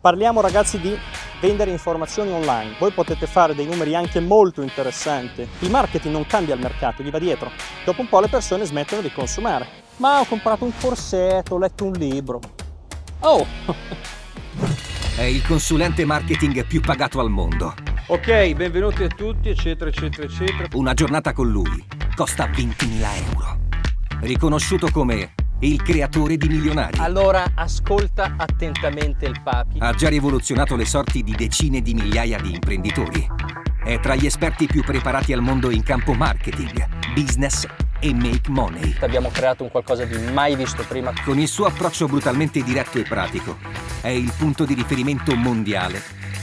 Parliamo ragazzi di vendere informazioni online. Voi potete fare dei numeri anche molto interessanti. Il marketing non cambia il mercato, gli va dietro. Dopo un po' le persone smettono di consumare. Ma ho comprato un corsetto, ho letto un libro. Oh! È il consulente marketing più pagato al mondo. Ok, benvenuti a tutti, eccetera, eccetera, eccetera. Una giornata con lui costa 20.000 euro. Riconosciuto come il creatore di milionari. Allora ascolta attentamente il papi. Ha già rivoluzionato le sorti di decine di migliaia di imprenditori. È tra gli esperti più preparati al mondo in campo marketing, business e make money. Abbiamo creato un qualcosa di mai visto prima. Con il suo approccio brutalmente diretto e pratico, è il punto di riferimento mondiale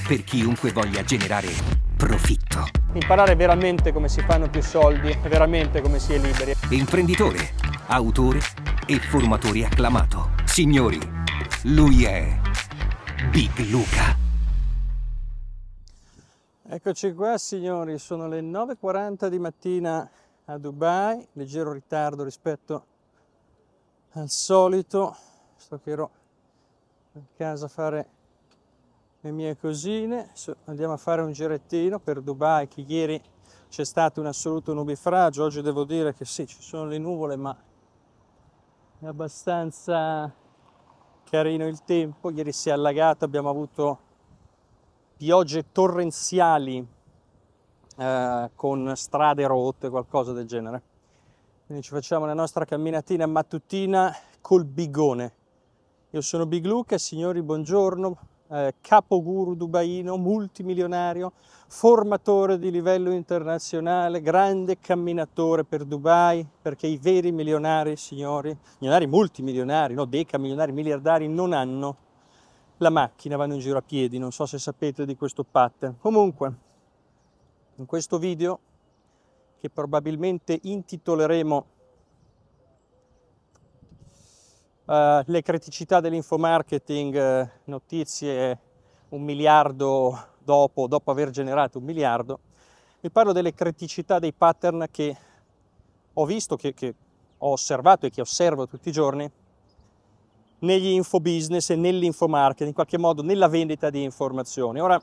per chiunque voglia generare profitto. Imparare veramente come si fanno più soldi, veramente come si è liberi. Imprenditore, autore e formatore acclamato. Signori, lui è Big Luca. Eccoci qua signori, sono le 9.40 di mattina a Dubai, leggero ritardo rispetto al solito, sto che ero a casa a fare le mie cosine, andiamo a fare un girettino per Dubai che ieri c'è stato un assoluto nubifragio, oggi devo dire che sì, ci sono le nuvole ma è abbastanza carino il tempo, ieri si è allagato, abbiamo avuto piogge torrenziali eh, con strade rotte, qualcosa del genere. Quindi ci facciamo la nostra camminatina mattutina col bigone. Io sono Big Luca, signori, buongiorno, eh, capoguru dubaino, multimilionario, formatore di livello internazionale, grande camminatore per Dubai, perché i veri milionari, signori, milionari multimilionari, no, decamilionari, miliardari, non hanno la macchina, vanno in giro a piedi, non so se sapete di questo pattern. Comunque, in questo video, che probabilmente intitoleremo uh, Le criticità dell'infomarketing, uh, notizie un miliardo dopo, dopo aver generato un miliardo, vi parlo delle criticità dei pattern che ho visto, che, che ho osservato e che osservo tutti i giorni negli infobusiness e nell'infomarketing, in qualche modo nella vendita di informazioni. Ora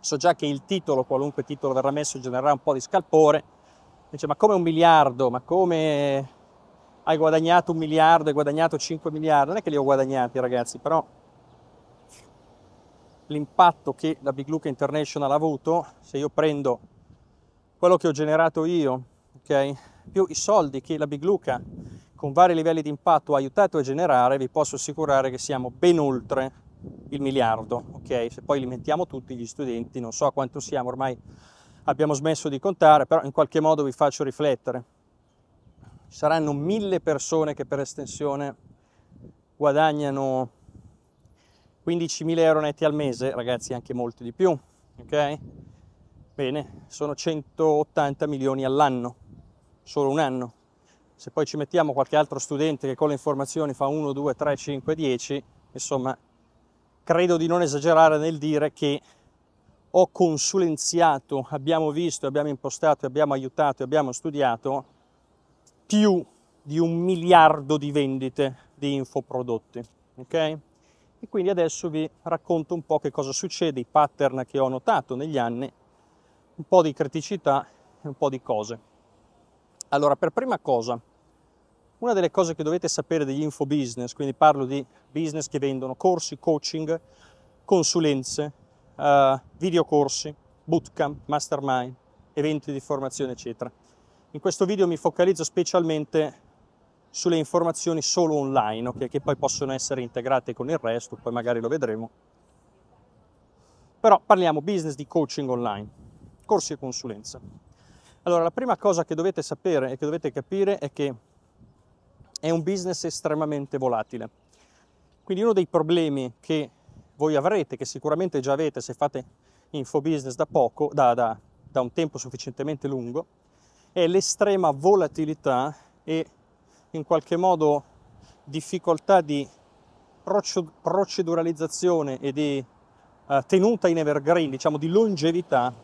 so già che il titolo, qualunque titolo verrà messo, genererà un po' di scalpore. Dice, ma come un miliardo? Ma come hai guadagnato un miliardo, hai guadagnato 5 miliardi? Non è che li ho guadagnati, ragazzi, però l'impatto che la Big Luca International ha avuto, se io prendo quello che ho generato io, ok, più i soldi che la Big Luca con vari livelli di impatto ha aiutato a generare, vi posso assicurare che siamo ben oltre il miliardo, ok? Se poi li mettiamo tutti gli studenti, non so a quanto siamo, ormai abbiamo smesso di contare, però in qualche modo vi faccio riflettere. Saranno mille persone che per estensione guadagnano 15.000 euro netti al mese, ragazzi anche molti di più, ok? Bene, sono 180 milioni all'anno, solo un anno. Se poi ci mettiamo qualche altro studente che con le informazioni fa 1, 2, 3, 5, 10, insomma, credo di non esagerare nel dire che ho consulenziato, abbiamo visto, abbiamo impostato, abbiamo aiutato, abbiamo studiato più di un miliardo di vendite di infoprodotti, ok? E quindi adesso vi racconto un po' che cosa succede, i pattern che ho notato negli anni, un po' di criticità e un po' di cose. Allora, per prima cosa, una delle cose che dovete sapere degli infobusiness, quindi parlo di business che vendono corsi, coaching, consulenze, uh, videocorsi, bootcamp, mastermind, eventi di formazione, eccetera. In questo video mi focalizzo specialmente sulle informazioni solo online, okay, che poi possono essere integrate con il resto, poi magari lo vedremo. Però parliamo business di coaching online, corsi e consulenza. Allora, la prima cosa che dovete sapere e che dovete capire è che è un business estremamente volatile. Quindi uno dei problemi che voi avrete, che sicuramente già avete se fate infobusiness da poco, da, da, da un tempo sufficientemente lungo, è l'estrema volatilità e in qualche modo difficoltà di proceduralizzazione e di uh, tenuta in evergreen, diciamo di longevità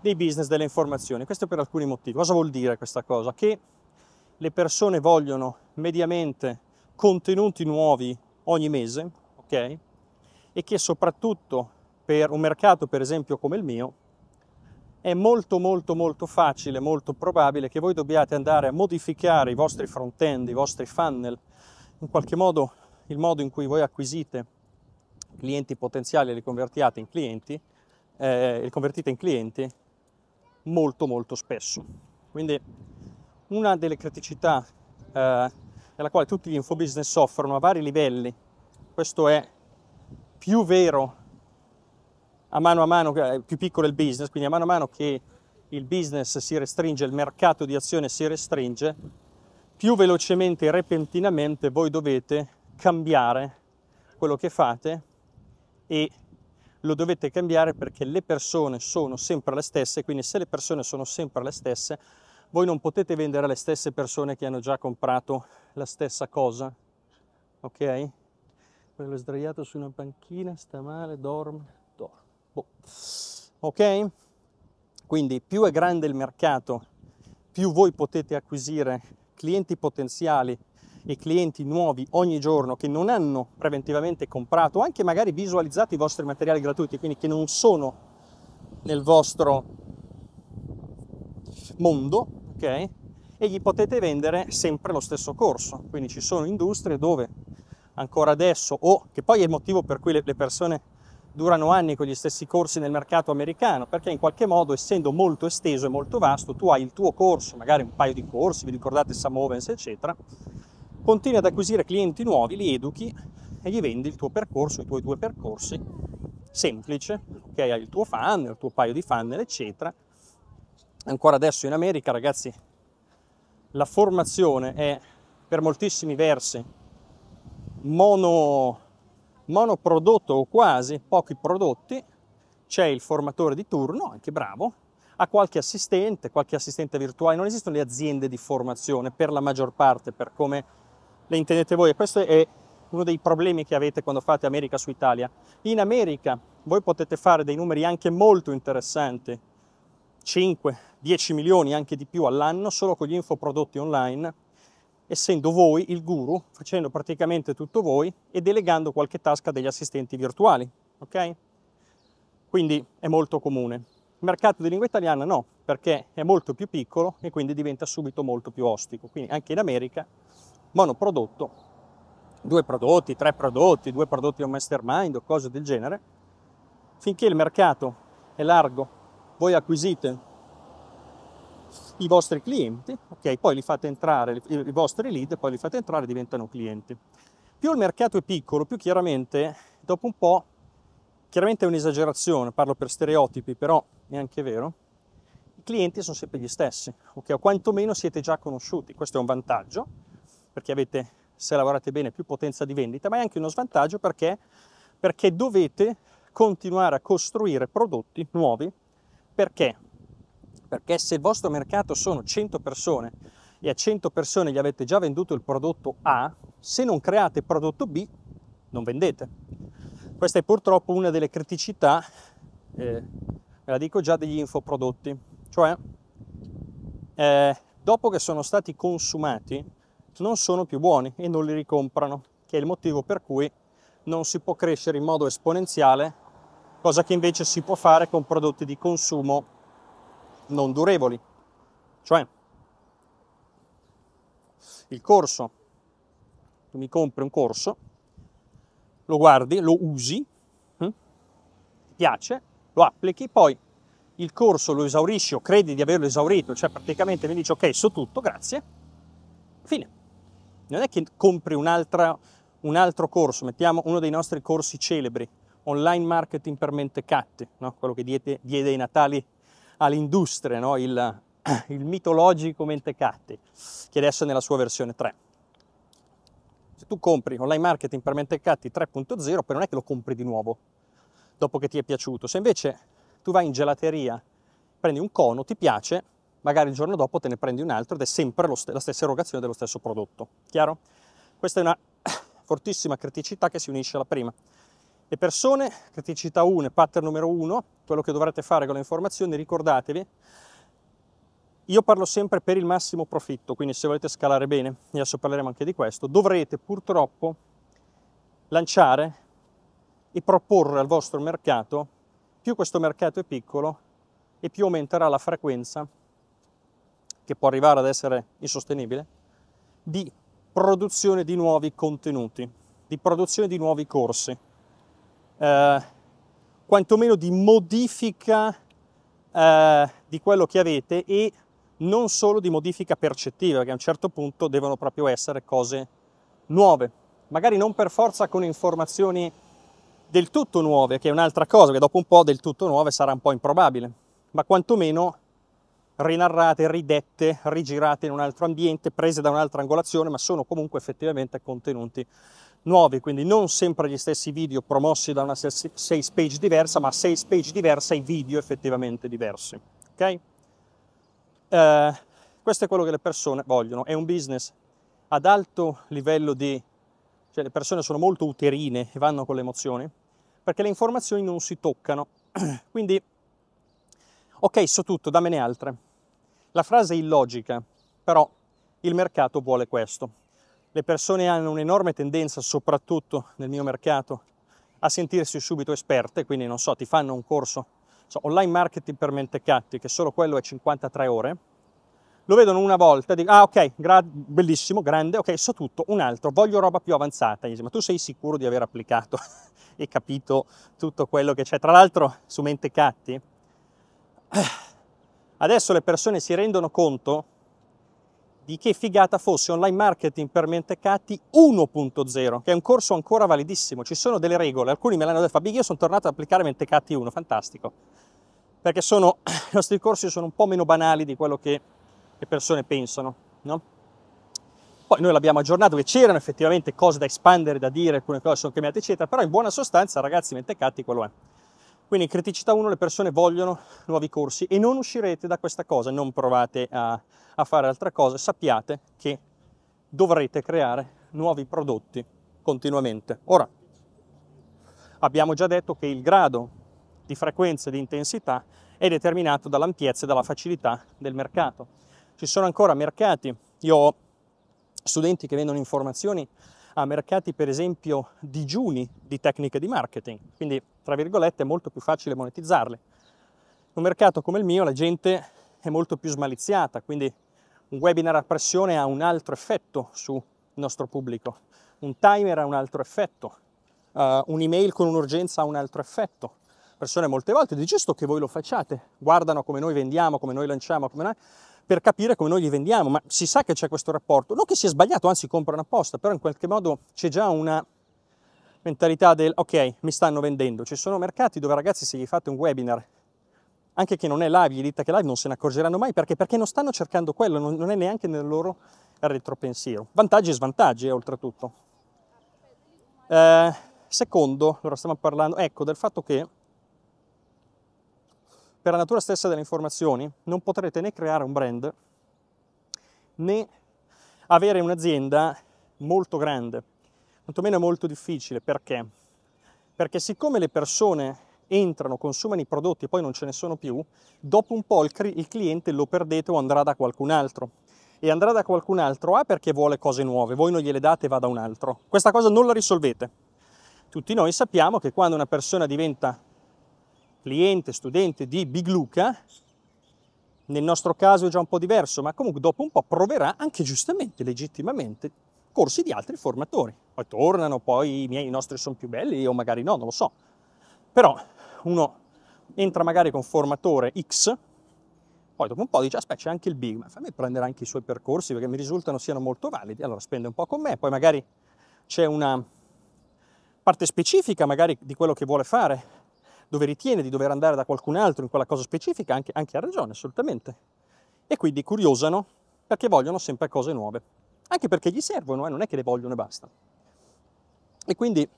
dei business delle informazioni. Questo per alcuni motivi. Cosa vuol dire questa cosa? Che le persone vogliono mediamente contenuti nuovi ogni mese, ok? e che soprattutto per un mercato per esempio come il mio è molto molto molto facile, molto probabile che voi dobbiate andare a modificare i vostri front-end, i vostri funnel, in qualche modo il modo in cui voi acquisite clienti potenziali e li convertiate in clienti, eh, li convertite in clienti molto molto spesso. Quindi una delle criticità eh, nella quale tutti gli infobusiness soffrono a vari livelli, questo è più vero a mano a mano, più piccolo il business, quindi a mano a mano che il business si restringe, il mercato di azione si restringe, più velocemente e repentinamente voi dovete cambiare quello che fate e lo dovete cambiare perché le persone sono sempre le stesse, quindi se le persone sono sempre le stesse, voi non potete vendere alle stesse persone che hanno già comprato la stessa cosa, ok? Quello è sdraiato su una panchina, sta male, dorme, dorme. Boh. Ok? Quindi più è grande il mercato, più voi potete acquisire clienti potenziali e clienti nuovi ogni giorno che non hanno preventivamente comprato, anche magari visualizzato i vostri materiali gratuiti, quindi che non sono nel vostro mondo, ok? E gli potete vendere sempre lo stesso corso. Quindi ci sono industrie dove ancora adesso, o che poi è il motivo per cui le persone durano anni con gli stessi corsi nel mercato americano, perché in qualche modo, essendo molto esteso e molto vasto, tu hai il tuo corso, magari un paio di corsi, vi ricordate Samovens, eccetera, continui ad acquisire clienti nuovi, li educhi e gli vendi il tuo percorso, i tuoi due percorsi, semplice, ok? Hai il tuo funnel, il tuo paio di funnel, eccetera. Ancora adesso in America, ragazzi, la formazione è per moltissimi versi mono, monoprodotto o quasi, pochi prodotti, c'è il formatore di turno, anche bravo, ha qualche assistente, qualche assistente virtuale, non esistono le aziende di formazione per la maggior parte, per come le intendete voi e questo è uno dei problemi che avete quando fate America su Italia. In America voi potete fare dei numeri anche molto interessanti, 5, 10 milioni, anche di più all'anno, solo con gli infoprodotti online, essendo voi il guru, facendo praticamente tutto voi e delegando qualche tasca degli assistenti virtuali, ok? Quindi è molto comune. Il mercato di lingua italiana no, perché è molto più piccolo e quindi diventa subito molto più ostico. Quindi anche in America monoprodotto, due prodotti, tre prodotti, due prodotti un mastermind o cose del genere, finché il mercato è largo, voi acquisite i vostri clienti, ok, poi li fate entrare, i vostri lead, poi li fate entrare e diventano clienti. Più il mercato è piccolo, più chiaramente, dopo un po', chiaramente è un'esagerazione, parlo per stereotipi, però è anche vero, i clienti sono sempre gli stessi, ok, o quantomeno siete già conosciuti, questo è un vantaggio, perché avete, se lavorate bene, più potenza di vendita, ma è anche uno svantaggio perché, perché dovete continuare a costruire prodotti nuovi. Perché? Perché se il vostro mercato sono 100 persone e a 100 persone gli avete già venduto il prodotto A, se non create prodotto B, non vendete. Questa è purtroppo una delle criticità, eh, la dico già, degli infoprodotti. Cioè, eh, dopo che sono stati consumati, non sono più buoni e non li ricomprano, che è il motivo per cui non si può crescere in modo esponenziale, cosa che invece si può fare con prodotti di consumo non durevoli. Cioè, il corso, tu mi compri un corso, lo guardi, lo usi, hm? ti piace, lo applichi, poi il corso lo esaurisci o credi di averlo esaurito, cioè praticamente mi dici ok, so tutto, grazie, fine non è che compri un altro corso, mettiamo uno dei nostri corsi celebri, online marketing per mentecatti, no? quello che diede, diede i natali all'industria, no? il, il mitologico mentecatti, che adesso è nella sua versione 3. Se tu compri online marketing per mentecatti 3.0, poi non è che lo compri di nuovo dopo che ti è piaciuto. Se invece tu vai in gelateria, prendi un cono, ti piace, magari il giorno dopo te ne prendi un altro ed è sempre st- la stessa erogazione dello stesso prodotto. Chiaro? Questa è una fortissima criticità che si unisce alla prima. Le persone, criticità 1, pattern numero 1, quello che dovrete fare con le informazioni, ricordatevi, io parlo sempre per il massimo profitto, quindi se volete scalare bene, adesso parleremo anche di questo, dovrete purtroppo lanciare e proporre al vostro mercato, più questo mercato è piccolo e più aumenterà la frequenza, che può arrivare ad essere insostenibile, di produzione di nuovi contenuti, di produzione di nuovi corsi, eh, quantomeno di modifica eh, di quello che avete e non solo di modifica percettiva, che a un certo punto devono proprio essere cose nuove, magari non per forza con informazioni del tutto nuove, che è un'altra cosa, che dopo un po' del tutto nuove sarà un po' improbabile, ma quantomeno rinarrate, ridette, rigirate in un altro ambiente, prese da un'altra angolazione, ma sono comunque effettivamente contenuti nuovi, quindi non sempre gli stessi video promossi da una sales page diversa, ma sales page diversa e video effettivamente diversi. Ok? Eh, questo è quello che le persone vogliono, è un business ad alto livello di... cioè le persone sono molto uterine e vanno con le emozioni, perché le informazioni non si toccano. Quindi, ok, so tutto, dammene altre. La frase è illogica, però il mercato vuole questo. Le persone hanno un'enorme tendenza, soprattutto nel mio mercato, a sentirsi subito esperte, quindi non so, ti fanno un corso so, online marketing per mentecatti, che solo quello è 53 ore, lo vedono una volta, dico, ah ok, gra- bellissimo, grande, ok, so tutto, un altro, voglio roba più avanzata, ma tu sei sicuro di aver applicato e capito tutto quello che c'è? Tra l'altro su Mentecatti, adesso le persone si rendono conto di che figata fosse online marketing per mentecatti 1.0, che è un corso ancora validissimo. Ci sono delle regole, alcuni me l'hanno detto, Fabio, io sono tornato ad applicare mentecatti 1, fantastico. Perché sono, i nostri corsi sono un po' meno banali di quello che le persone pensano, no? Poi noi l'abbiamo aggiornato che c'erano effettivamente cose da espandere, da dire, alcune cose sono cambiate, eccetera, però in buona sostanza, ragazzi, mentecatti quello è. Quindi criticità 1 le persone vogliono nuovi corsi e non uscirete da questa cosa, non provate a, a fare altre cose, sappiate che dovrete creare nuovi prodotti continuamente. Ora, abbiamo già detto che il grado di frequenza e di intensità è determinato dall'ampiezza e dalla facilità del mercato. Ci sono ancora mercati, io ho studenti che vendono informazioni a mercati per esempio digiuni di tecniche di marketing, quindi tra virgolette è molto più facile monetizzarle. In un mercato come il mio la gente è molto più smaliziata, quindi un webinar a pressione ha un altro effetto sul nostro pubblico, un timer ha un altro effetto, uh, un'email con un'urgenza ha un altro effetto. Persone molte volte, di giusto che voi lo facciate, guardano come noi vendiamo, come noi lanciamo, come noi per capire come noi li vendiamo, ma si sa che c'è questo rapporto, non che sia sbagliato, anzi comprano apposta, però in qualche modo c'è già una mentalità del ok, mi stanno vendendo. Ci sono mercati dove ragazzi se gli fate un webinar, anche che non è live, gli dite che live non se ne accorgeranno mai perché, perché non stanno cercando quello, non, non è neanche nel loro retropensiero. Vantaggi e svantaggi eh, oltretutto. Eh, secondo, allora stiamo parlando, ecco, del fatto che per la natura stessa delle informazioni non potrete né creare un brand né avere un'azienda molto grande, quantomeno è molto difficile. Perché? Perché siccome le persone entrano, consumano i prodotti e poi non ce ne sono più, dopo un po' il, il cliente lo perdete o andrà da qualcun altro. E andrà da qualcun altro A perché vuole cose nuove, voi non gliele date e va da un altro. Questa cosa non la risolvete. Tutti noi sappiamo che quando una persona diventa cliente, studente di Big Luca, nel nostro caso è già un po' diverso, ma comunque dopo un po' proverà anche giustamente, legittimamente, corsi di altri formatori. Poi tornano, poi i, miei, i nostri sono più belli o magari no, non lo so. Però uno entra magari con formatore X, poi dopo un po' dice aspetta c'è anche il Big, ma fammi prendere anche i suoi percorsi perché mi risultano siano molto validi, allora spende un po' con me, poi magari c'è una parte specifica magari di quello che vuole fare, dove ritiene di dover andare da qualcun altro in quella cosa specifica, anche, anche ha ragione, assolutamente. E quindi curiosano perché vogliono sempre cose nuove, anche perché gli servono, eh, non è che le vogliono e basta. E quindi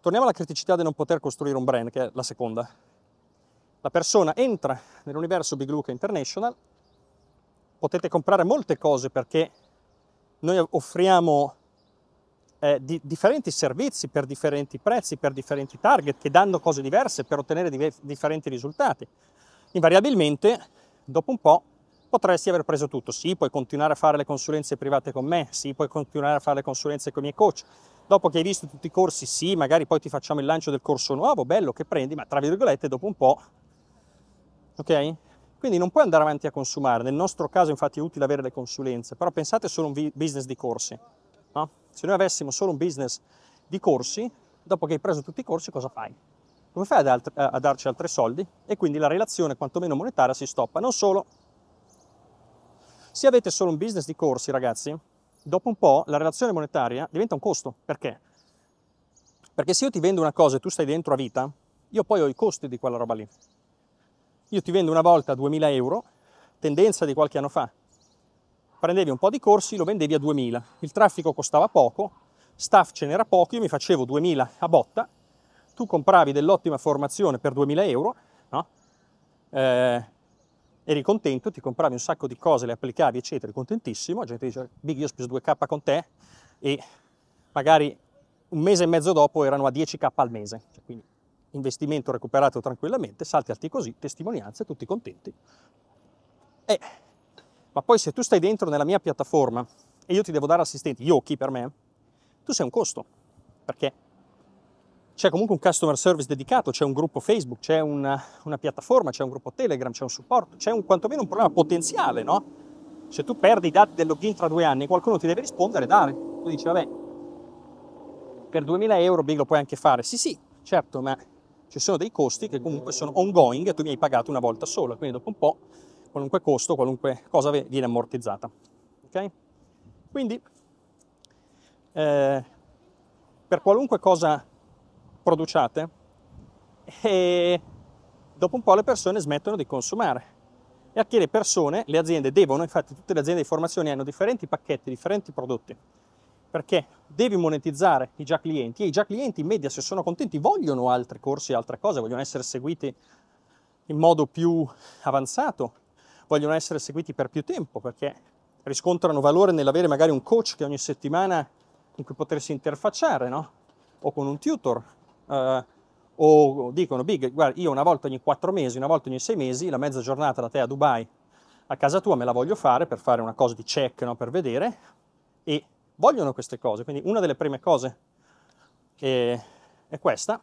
torniamo alla criticità di non poter costruire un brand, che è la seconda. La persona entra nell'universo Big Luca International, potete comprare molte cose perché noi offriamo eh, di, differenti servizi per differenti prezzi, per differenti target, che danno cose diverse per ottenere di, differenti risultati. Invariabilmente, dopo un po', potresti aver preso tutto. Sì, puoi continuare a fare le consulenze private con me, sì, puoi continuare a fare le consulenze con i miei coach, Dopo che hai visto tutti i corsi, sì, magari poi ti facciamo il lancio del corso nuovo, bello che prendi, ma tra virgolette dopo un po', ok? Quindi non puoi andare avanti a consumare. Nel nostro caso infatti è utile avere le consulenze, però pensate solo a un business di corsi. No? Se noi avessimo solo un business di corsi, dopo che hai preso tutti i corsi cosa fai? Come fai ad alt- a darci altri soldi? E quindi la relazione quantomeno monetaria si stoppa. Non solo, se avete solo un business di corsi ragazzi, dopo un po' la relazione monetaria diventa un costo. Perché? Perché se io ti vendo una cosa e tu stai dentro a vita, io poi ho i costi di quella roba lì. Io ti vendo una volta a 2000 euro, tendenza di qualche anno fa. Prendevi un po' di corsi, lo vendevi a 2000. Il traffico costava poco, staff ce n'era poco, io mi facevo 2000 a botta, tu compravi dell'ottima formazione per 2000 euro, no? Eh, eri contento, ti compravi un sacco di cose, le applicavi, eccetera, contentissimo, la gente dice, Big, io ho speso 2k con te e magari un mese e mezzo dopo erano a 10k al mese, cioè, quindi investimento recuperato tranquillamente, salti alti così, testimonianze, tutti contenti. Eh, ma poi se tu stai dentro nella mia piattaforma e io ti devo dare assistenti, io chi per me, tu sei un costo, perché c'è comunque un customer service dedicato, c'è un gruppo Facebook, c'è una, una piattaforma, c'è un gruppo Telegram, c'è un supporto, c'è un, quantomeno un problema potenziale, no? Se tu perdi i dati del login tra due anni, qualcuno ti deve rispondere e dare. Tu dici, vabbè, per 2000 euro Big lo puoi anche fare. Sì, sì, certo, ma ci sono dei costi che comunque sono ongoing e tu mi hai pagato una volta sola, quindi dopo un po' qualunque costo, qualunque cosa viene ammortizzata. Ok? Quindi, eh, per qualunque cosa produciate e dopo un po' le persone smettono di consumare. E a che le persone, le aziende devono, infatti tutte le aziende di formazione hanno differenti pacchetti, differenti prodotti, perché devi monetizzare i già clienti e i già clienti in media se sono contenti vogliono altri corsi, altre cose, vogliono essere seguiti in modo più avanzato, vogliono essere seguiti per più tempo perché riscontrano valore nell'avere magari un coach che ogni settimana in cui potersi interfacciare, no? O con un tutor, eh, o dicono, Big, guarda, io una volta ogni quattro mesi, una volta ogni sei mesi, la mezza giornata da te a Dubai, a casa tua me la voglio fare per fare una cosa di check, no? per vedere, e vogliono queste cose. Quindi una delle prime cose è, è questa.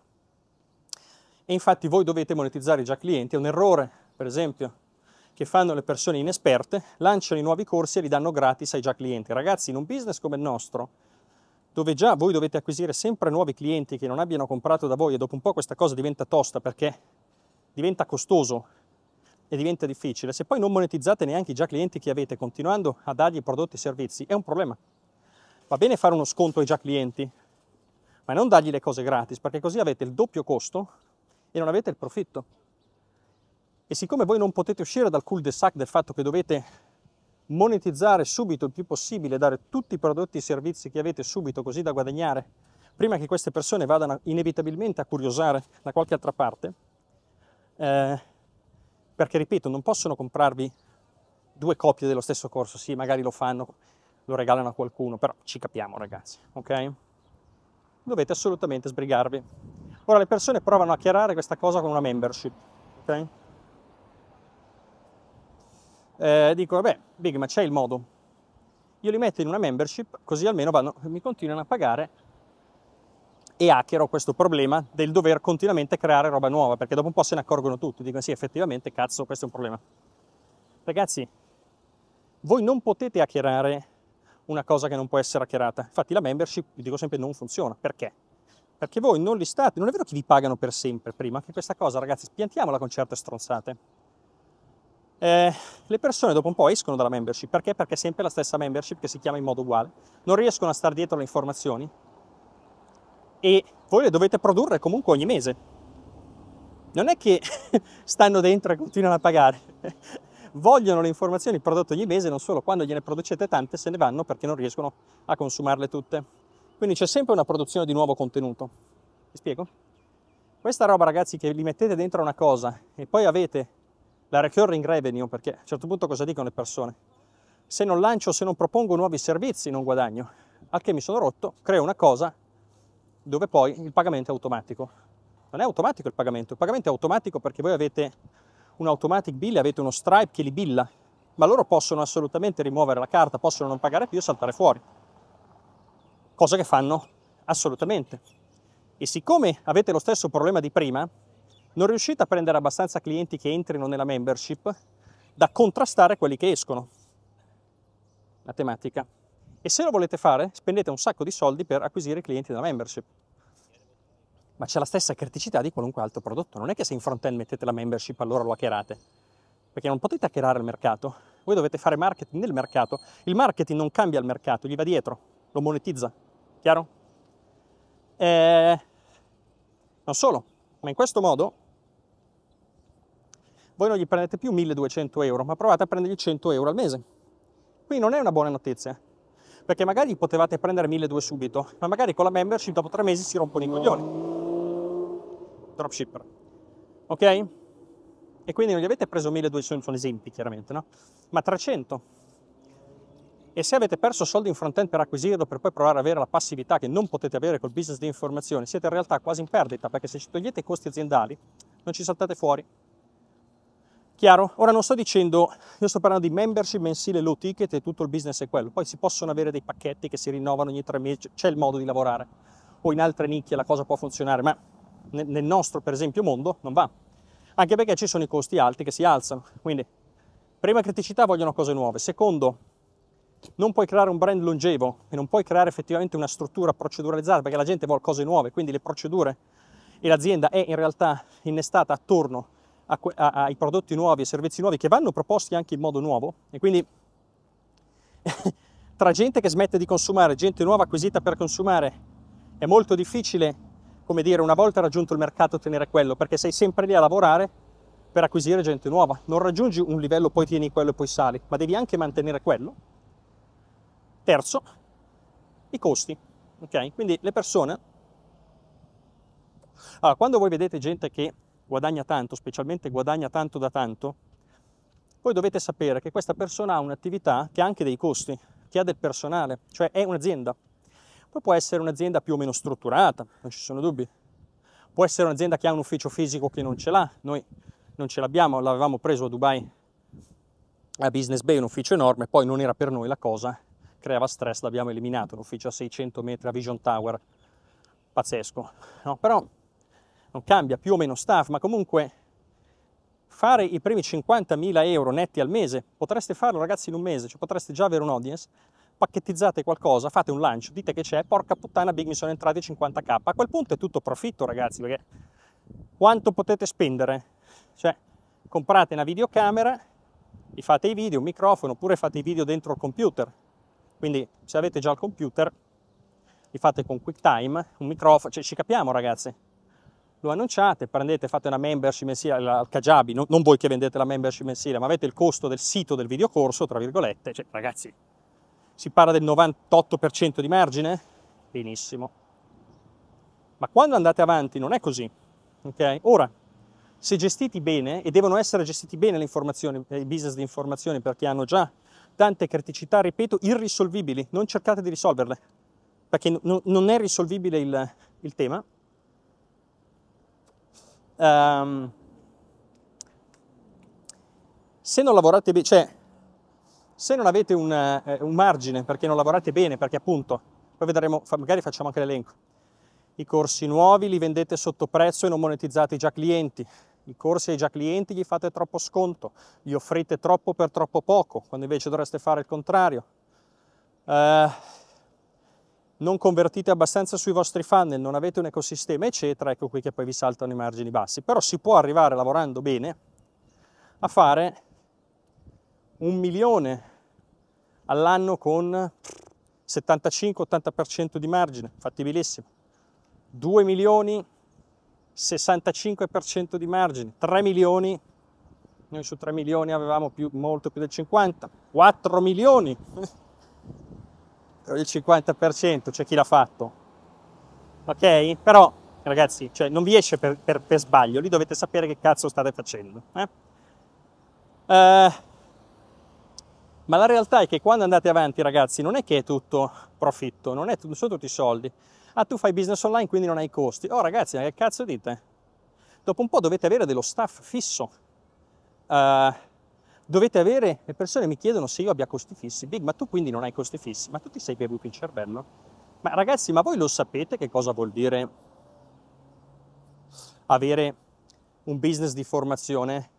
E infatti voi dovete monetizzare già clienti. È un errore, per esempio, che fanno le persone inesperte, lanciano i nuovi corsi e li danno gratis ai già clienti. Ragazzi, in un business come il nostro, dove già voi dovete acquisire sempre nuovi clienti che non abbiano comprato da voi e dopo un po' questa cosa diventa tosta perché diventa costoso e diventa difficile, se poi non monetizzate neanche i già clienti che avete continuando a dargli prodotti e servizi, è un problema. Va bene fare uno sconto ai già clienti, ma non dargli le cose gratis, perché così avete il doppio costo e non avete il profitto. E siccome voi non potete uscire dal cul-de-sac del fatto che dovete monetizzare subito il più possibile, dare tutti i prodotti e servizi che avete subito così da guadagnare, prima che queste persone vadano inevitabilmente a curiosare da qualche altra parte, eh, perché ripeto, non possono comprarvi due copie dello stesso corso, sì, magari lo fanno, lo regalano a qualcuno, però ci capiamo ragazzi, ok? Dovete assolutamente sbrigarvi. Ora le persone provano a chiarare questa cosa con una membership, ok? Eh, dico, vabbè, Big, ma c'è il modo. Io li metto in una membership, così almeno vanno, mi continuano a pagare e hackero questo problema del dover continuamente creare roba nuova, perché dopo un po' se ne accorgono tutti, dicono sì, effettivamente, cazzo, questo è un problema. Ragazzi, voi non potete hackerare una cosa che non può essere hackerata. Infatti la membership, vi dico sempre, non funziona. Perché? Perché voi non li state, non è vero che vi pagano per sempre prima, anche questa cosa, ragazzi, spiantiamola con certe stronzate eh, le persone dopo un po' escono dalla membership. Perché? Perché è sempre la stessa membership che si chiama in modo uguale. Non riescono a stare dietro le informazioni e voi le dovete produrre comunque ogni mese. Non è che stanno dentro e continuano a pagare. Vogliono le informazioni prodotte ogni mese, non solo quando gliene producete tante se ne vanno perché non riescono a consumarle tutte. Quindi c'è sempre una produzione di nuovo contenuto. Vi spiego? Questa roba, ragazzi, che li mettete dentro una cosa e poi avete la recurring revenue, perché a un certo punto cosa dicono le persone? Se non lancio, se non propongo nuovi servizi, non guadagno. Al che mi sono rotto, creo una cosa dove poi il pagamento è automatico. Non è automatico il pagamento, il pagamento è automatico perché voi avete un automatic bill, avete uno Stripe che li billa, ma loro possono assolutamente rimuovere la carta, possono non pagare più e saltare fuori. Cosa che fanno Assolutamente. E siccome avete lo stesso problema di prima, non riuscite a prendere abbastanza clienti che entrino nella membership da contrastare quelli che escono. Matematica. E se lo volete fare, spendete un sacco di soldi per acquisire clienti della membership. Ma c'è la stessa criticità di qualunque altro prodotto. Non è che se in front-end mettete la membership allora lo hackerate. Perché non potete hackerare il mercato. Voi dovete fare marketing nel mercato. Il marketing non cambia il mercato, gli va dietro, lo monetizza. Chiaro? Eh, non solo, ma in questo modo voi non gli prendete più 1200 euro, ma provate a prendergli 100 euro al mese. Qui non è una buona notizia, perché magari potevate prendere 1200 subito, ma magari con la membership dopo tre mesi si rompono i coglioni. Dropshipper. Ok? E quindi non gli avete preso 1200, sono esempi chiaramente, no? Ma 300. E se avete perso soldi in front-end per acquisirlo, per poi provare ad avere la passività che non potete avere col business di informazione, siete in realtà quasi in perdita, perché se ci togliete i costi aziendali, non ci saltate fuori. Chiaro? Ora non sto dicendo, io sto parlando di membership mensile low ticket e tutto il business è quello. Poi si possono avere dei pacchetti che si rinnovano ogni tre mesi, c'è il modo di lavorare. O in altre nicchie la cosa può funzionare, ma nel nostro, per esempio, mondo non va. Anche perché ci sono i costi alti che si alzano. Quindi, prima criticità vogliono cose nuove. Secondo, non puoi creare un brand longevo e non puoi creare effettivamente una struttura proceduralizzata perché la gente vuole cose nuove, quindi le procedure e l'azienda è in realtà innestata attorno a, a, ai prodotti nuovi e servizi nuovi che vanno proposti anche in modo nuovo e quindi tra gente che smette di consumare gente nuova acquisita per consumare è molto difficile, come dire, una volta raggiunto il mercato tenere quello perché sei sempre lì a lavorare per acquisire gente nuova. Non raggiungi un livello, poi tieni quello e poi sali, ma devi anche mantenere quello. Terzo, i costi. Ok? Quindi le persone allora, quando voi vedete gente che guadagna tanto, specialmente guadagna tanto da tanto, voi dovete sapere che questa persona ha un'attività che ha anche dei costi, che ha del personale, cioè è un'azienda. Poi può essere un'azienda più o meno strutturata, non ci sono dubbi. Può essere un'azienda che ha un ufficio fisico che non ce l'ha, noi non ce l'abbiamo, l'avevamo preso a Dubai a Business Bay, un ufficio enorme, poi non era per noi la cosa, creava stress, l'abbiamo eliminato, un ufficio a 600 metri a Vision Tower, pazzesco. No, però non cambia più o meno staff, ma comunque fare i primi 50.000 euro netti al mese, potreste farlo ragazzi in un mese, cioè potreste già avere un audience, pacchettizzate qualcosa, fate un lancio, dite che c'è, porca puttana Big mi sono entrati 50k, a quel punto è tutto profitto ragazzi, perché quanto potete spendere? Cioè comprate una videocamera, vi fate i video, un microfono, oppure fate i video dentro il computer, quindi se avete già il computer, li fate con QuickTime, un microfono, cioè ci capiamo ragazzi, lo annunciate, prendete, fate una membership mensile al Kajabi, non, non voi che vendete la membership mensile, ma avete il costo del sito del videocorso, tra virgolette, cioè ragazzi, si parla del 98% di margine? Benissimo. Ma quando andate avanti non è così, ok? Ora, se gestiti bene, e devono essere gestiti bene le informazioni, i business di informazioni, perché hanno già tante criticità, ripeto, irrisolvibili, non cercate di risolverle, perché non è risolvibile il, il tema, um, se non lavorate bene, cioè se non avete un, eh, un, margine perché non lavorate bene, perché appunto, poi vedremo, magari facciamo anche l'elenco, i corsi nuovi li vendete sotto prezzo e non monetizzate i già clienti, i corsi ai già clienti gli fate troppo sconto, gli offrite troppo per troppo poco, quando invece dovreste fare il contrario. Uh, non convertite abbastanza sui vostri funnel, non avete un ecosistema, eccetera, ecco qui che poi vi saltano i margini bassi. Però si può arrivare lavorando bene a fare un milione all'anno con 75-80% di margine, fattibilissimo. 2 milioni, 65% di margine. 3 milioni, noi su 3 milioni avevamo più, molto più del 50. 4 milioni, il 50% c'è chi l'ha fatto. Ok? Però, ragazzi, cioè, non vi esce per, per, per, sbaglio, lì dovete sapere che cazzo state facendo. Eh? Uh, ma la realtà è che quando andate avanti, ragazzi, non è che è tutto profitto, non, è, non sono tutti soldi. Ah, tu fai business online, quindi non hai costi. Oh, ragazzi, che cazzo dite? Dopo un po' dovete avere dello staff fisso. Uh, dovete avere, le persone mi chiedono se io abbia costi fissi. Big, ma tu quindi non hai costi fissi, ma tu ti sei bevuto in cervello? Ma ragazzi, ma voi lo sapete che cosa vuol dire avere un business di formazione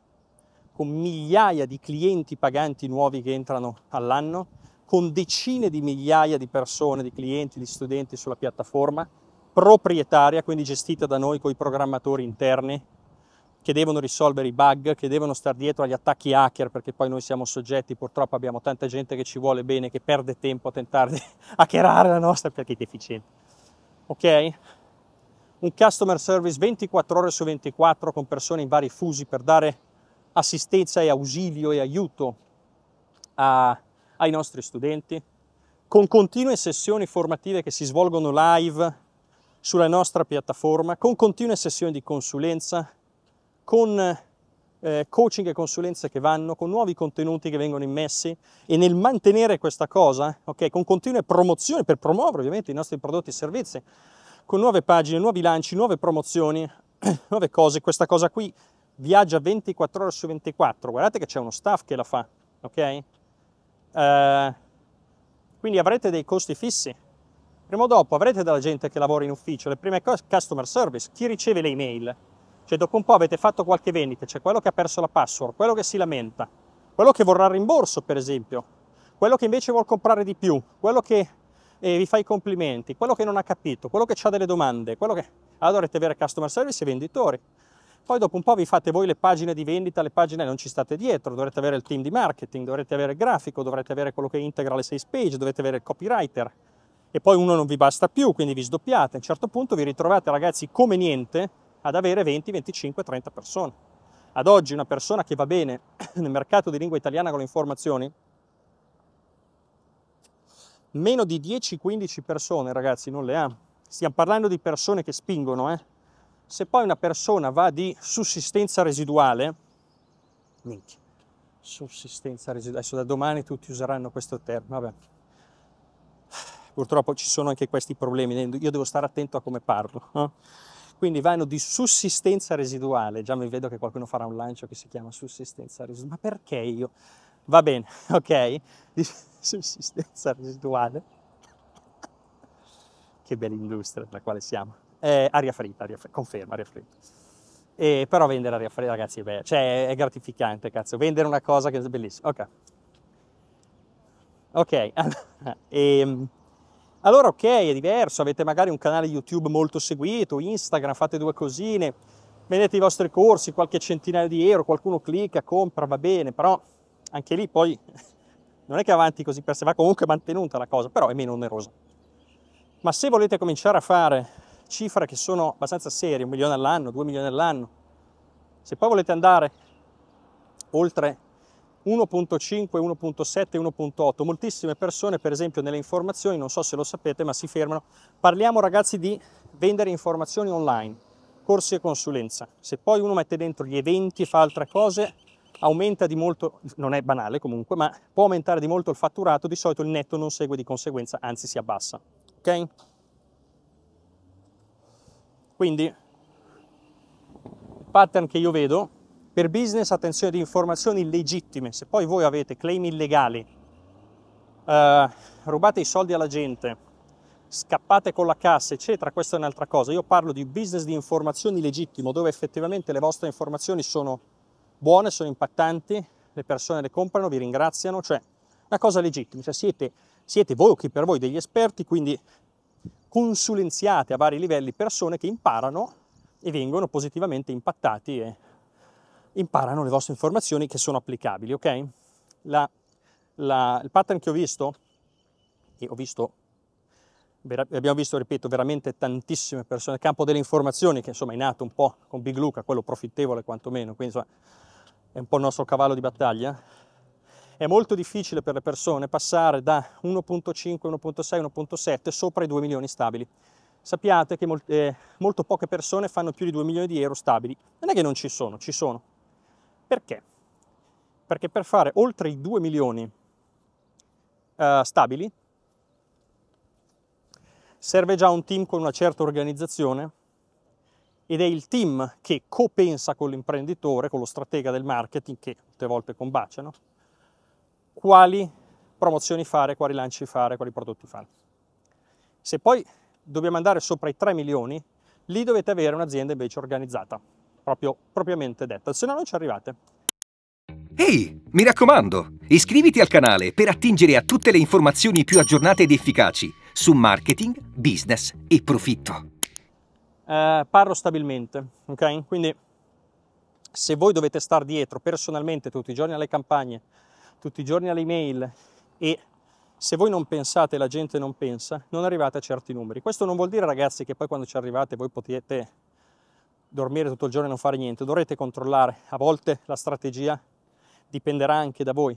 con migliaia di clienti paganti nuovi che entrano all'anno, con decine di migliaia di persone, di clienti, di studenti sulla piattaforma, proprietaria, quindi gestita da noi con i programmatori interni, che devono risolvere i bug, che devono stare dietro agli attacchi hacker, perché poi noi siamo soggetti, purtroppo abbiamo tanta gente che ci vuole bene, che perde tempo a tentare di hackerare la nostra perché è deficiente. Ok? Un customer service 24 ore su 24 con persone in vari fusi per dare assistenza e ausilio e aiuto a, ai nostri studenti, con continue sessioni formative che si svolgono live sulla nostra piattaforma, con continue sessioni di consulenza, con eh, coaching e consulenze che vanno, con nuovi contenuti che vengono immessi e nel mantenere questa cosa, okay, con continue promozioni per promuovere ovviamente i nostri prodotti e servizi, con nuove pagine, nuovi lanci, nuove promozioni, nuove cose, questa cosa qui viaggia 24 ore su 24, guardate che c'è uno staff che la fa, ok? Uh, quindi avrete dei costi fissi. Prima o dopo avrete della gente che lavora in ufficio, le prime cose, customer service, chi riceve le email, cioè dopo un po' avete fatto qualche vendita, c'è quello che ha perso la password, quello che si lamenta, quello che vorrà rimborso per esempio, quello che invece vuole comprare di più, quello che eh, vi fa i complimenti, quello che non ha capito, quello che ha delle domande, quello che... Allora dovrete avere customer service e venditori. Poi dopo un po' vi fate voi le pagine di vendita, le pagine non ci state dietro, dovrete avere il team di marketing, dovrete avere il grafico, dovrete avere quello che integra le sales page, dovete avere il copywriter. E poi uno non vi basta più, quindi vi sdoppiate. A un certo punto vi ritrovate ragazzi come niente, ad avere 20, 25, 30 persone. Ad oggi una persona che va bene nel mercato di lingua italiana con le informazioni, meno di 10-15 persone ragazzi non le ha. Stiamo parlando di persone che spingono, eh. Se poi una persona va di sussistenza residuale, minchia, sussistenza residuale, adesso da domani tutti useranno questo termine, vabbè. Purtroppo ci sono anche questi problemi, io devo stare attento a come parlo. Eh? Quindi vanno di sussistenza residuale, già mi vedo che qualcuno farà un lancio che si chiama sussistenza residuale, ma perché io? Va bene, ok, di sussistenza residuale, che bella industria nella quale siamo, eh, aria fritta, aria fritta, conferma, aria fritta. E, però vendere aria fritta, ragazzi, beh, cioè, è gratificante, cazzo, vendere una cosa che è bellissima, ok. Ok, e, ehm, allora ok, è diverso, avete magari un canale YouTube molto seguito, Instagram, fate due cosine, vendete i vostri corsi, qualche centinaio di euro, qualcuno clicca, compra, va bene, però anche lì poi non è che avanti così per sé, va comunque mantenuta la cosa, però è meno onerosa. Ma se volete cominciare a fare cifre che sono abbastanza serie, un milione all'anno, due milioni all'anno, se poi volete andare oltre 1.5, 1.7, 1.8. Moltissime persone, per esempio, nelle informazioni, non so se lo sapete, ma si fermano. Parliamo ragazzi di vendere informazioni online, corsi e consulenza. Se poi uno mette dentro gli eventi e fa altre cose, aumenta di molto, non è banale comunque, ma può aumentare di molto il fatturato, di solito il netto non segue di conseguenza, anzi si abbassa. Ok? Quindi, il pattern che io vedo per business, attenzione di informazioni legittime. Se poi voi avete claim illegali, eh, rubate i soldi alla gente, scappate con la cassa, eccetera, questa è un'altra cosa. Io parlo di business di informazioni legittimo, dove effettivamente le vostre informazioni sono buone, sono impattanti, le persone le comprano, vi ringraziano, cioè una cosa legittima. Cioè siete, siete voi o chi per voi degli esperti, quindi consulenziate a vari livelli persone che imparano e vengono positivamente impattati e imparano le vostre informazioni che sono applicabili, ok? La, la, il pattern che ho visto, e ho visto, abbiamo visto, ripeto, veramente tantissime persone nel campo delle informazioni, che insomma è nato un po' con Big Luca, quello profittevole quantomeno, quindi insomma è un po' il nostro cavallo di battaglia. È molto difficile per le persone passare da 1.5, 1.6, 1.7 sopra i 2 milioni stabili. Sappiate che molt- eh, molto poche persone fanno più di 2 milioni di euro stabili. Non è che non ci sono, ci sono, perché? Perché per fare oltre i 2 milioni uh, stabili serve già un team con una certa organizzazione ed è il team che copensa con l'imprenditore, con lo stratega del marketing, che tutte volte combaciano, quali promozioni fare, quali lanci fare, quali prodotti fare. Se poi dobbiamo andare sopra i 3 milioni, lì dovete avere un'azienda invece organizzata, proprio propriamente detta, se no non ci arrivate. Ehi, mi raccomando, iscriviti al canale per attingere a tutte le informazioni più aggiornate ed efficaci su marketing, business e profitto. Eh, parlo stabilmente, ok? Quindi se voi dovete stare dietro personalmente tutti i giorni alle campagne, tutti i giorni alle email e se voi non pensate la gente non pensa, non arrivate a certi numeri. Questo non vuol dire ragazzi che poi quando ci arrivate voi potete dormire tutto il giorno e non fare niente, dovrete controllare. A volte la strategia dipenderà anche da voi.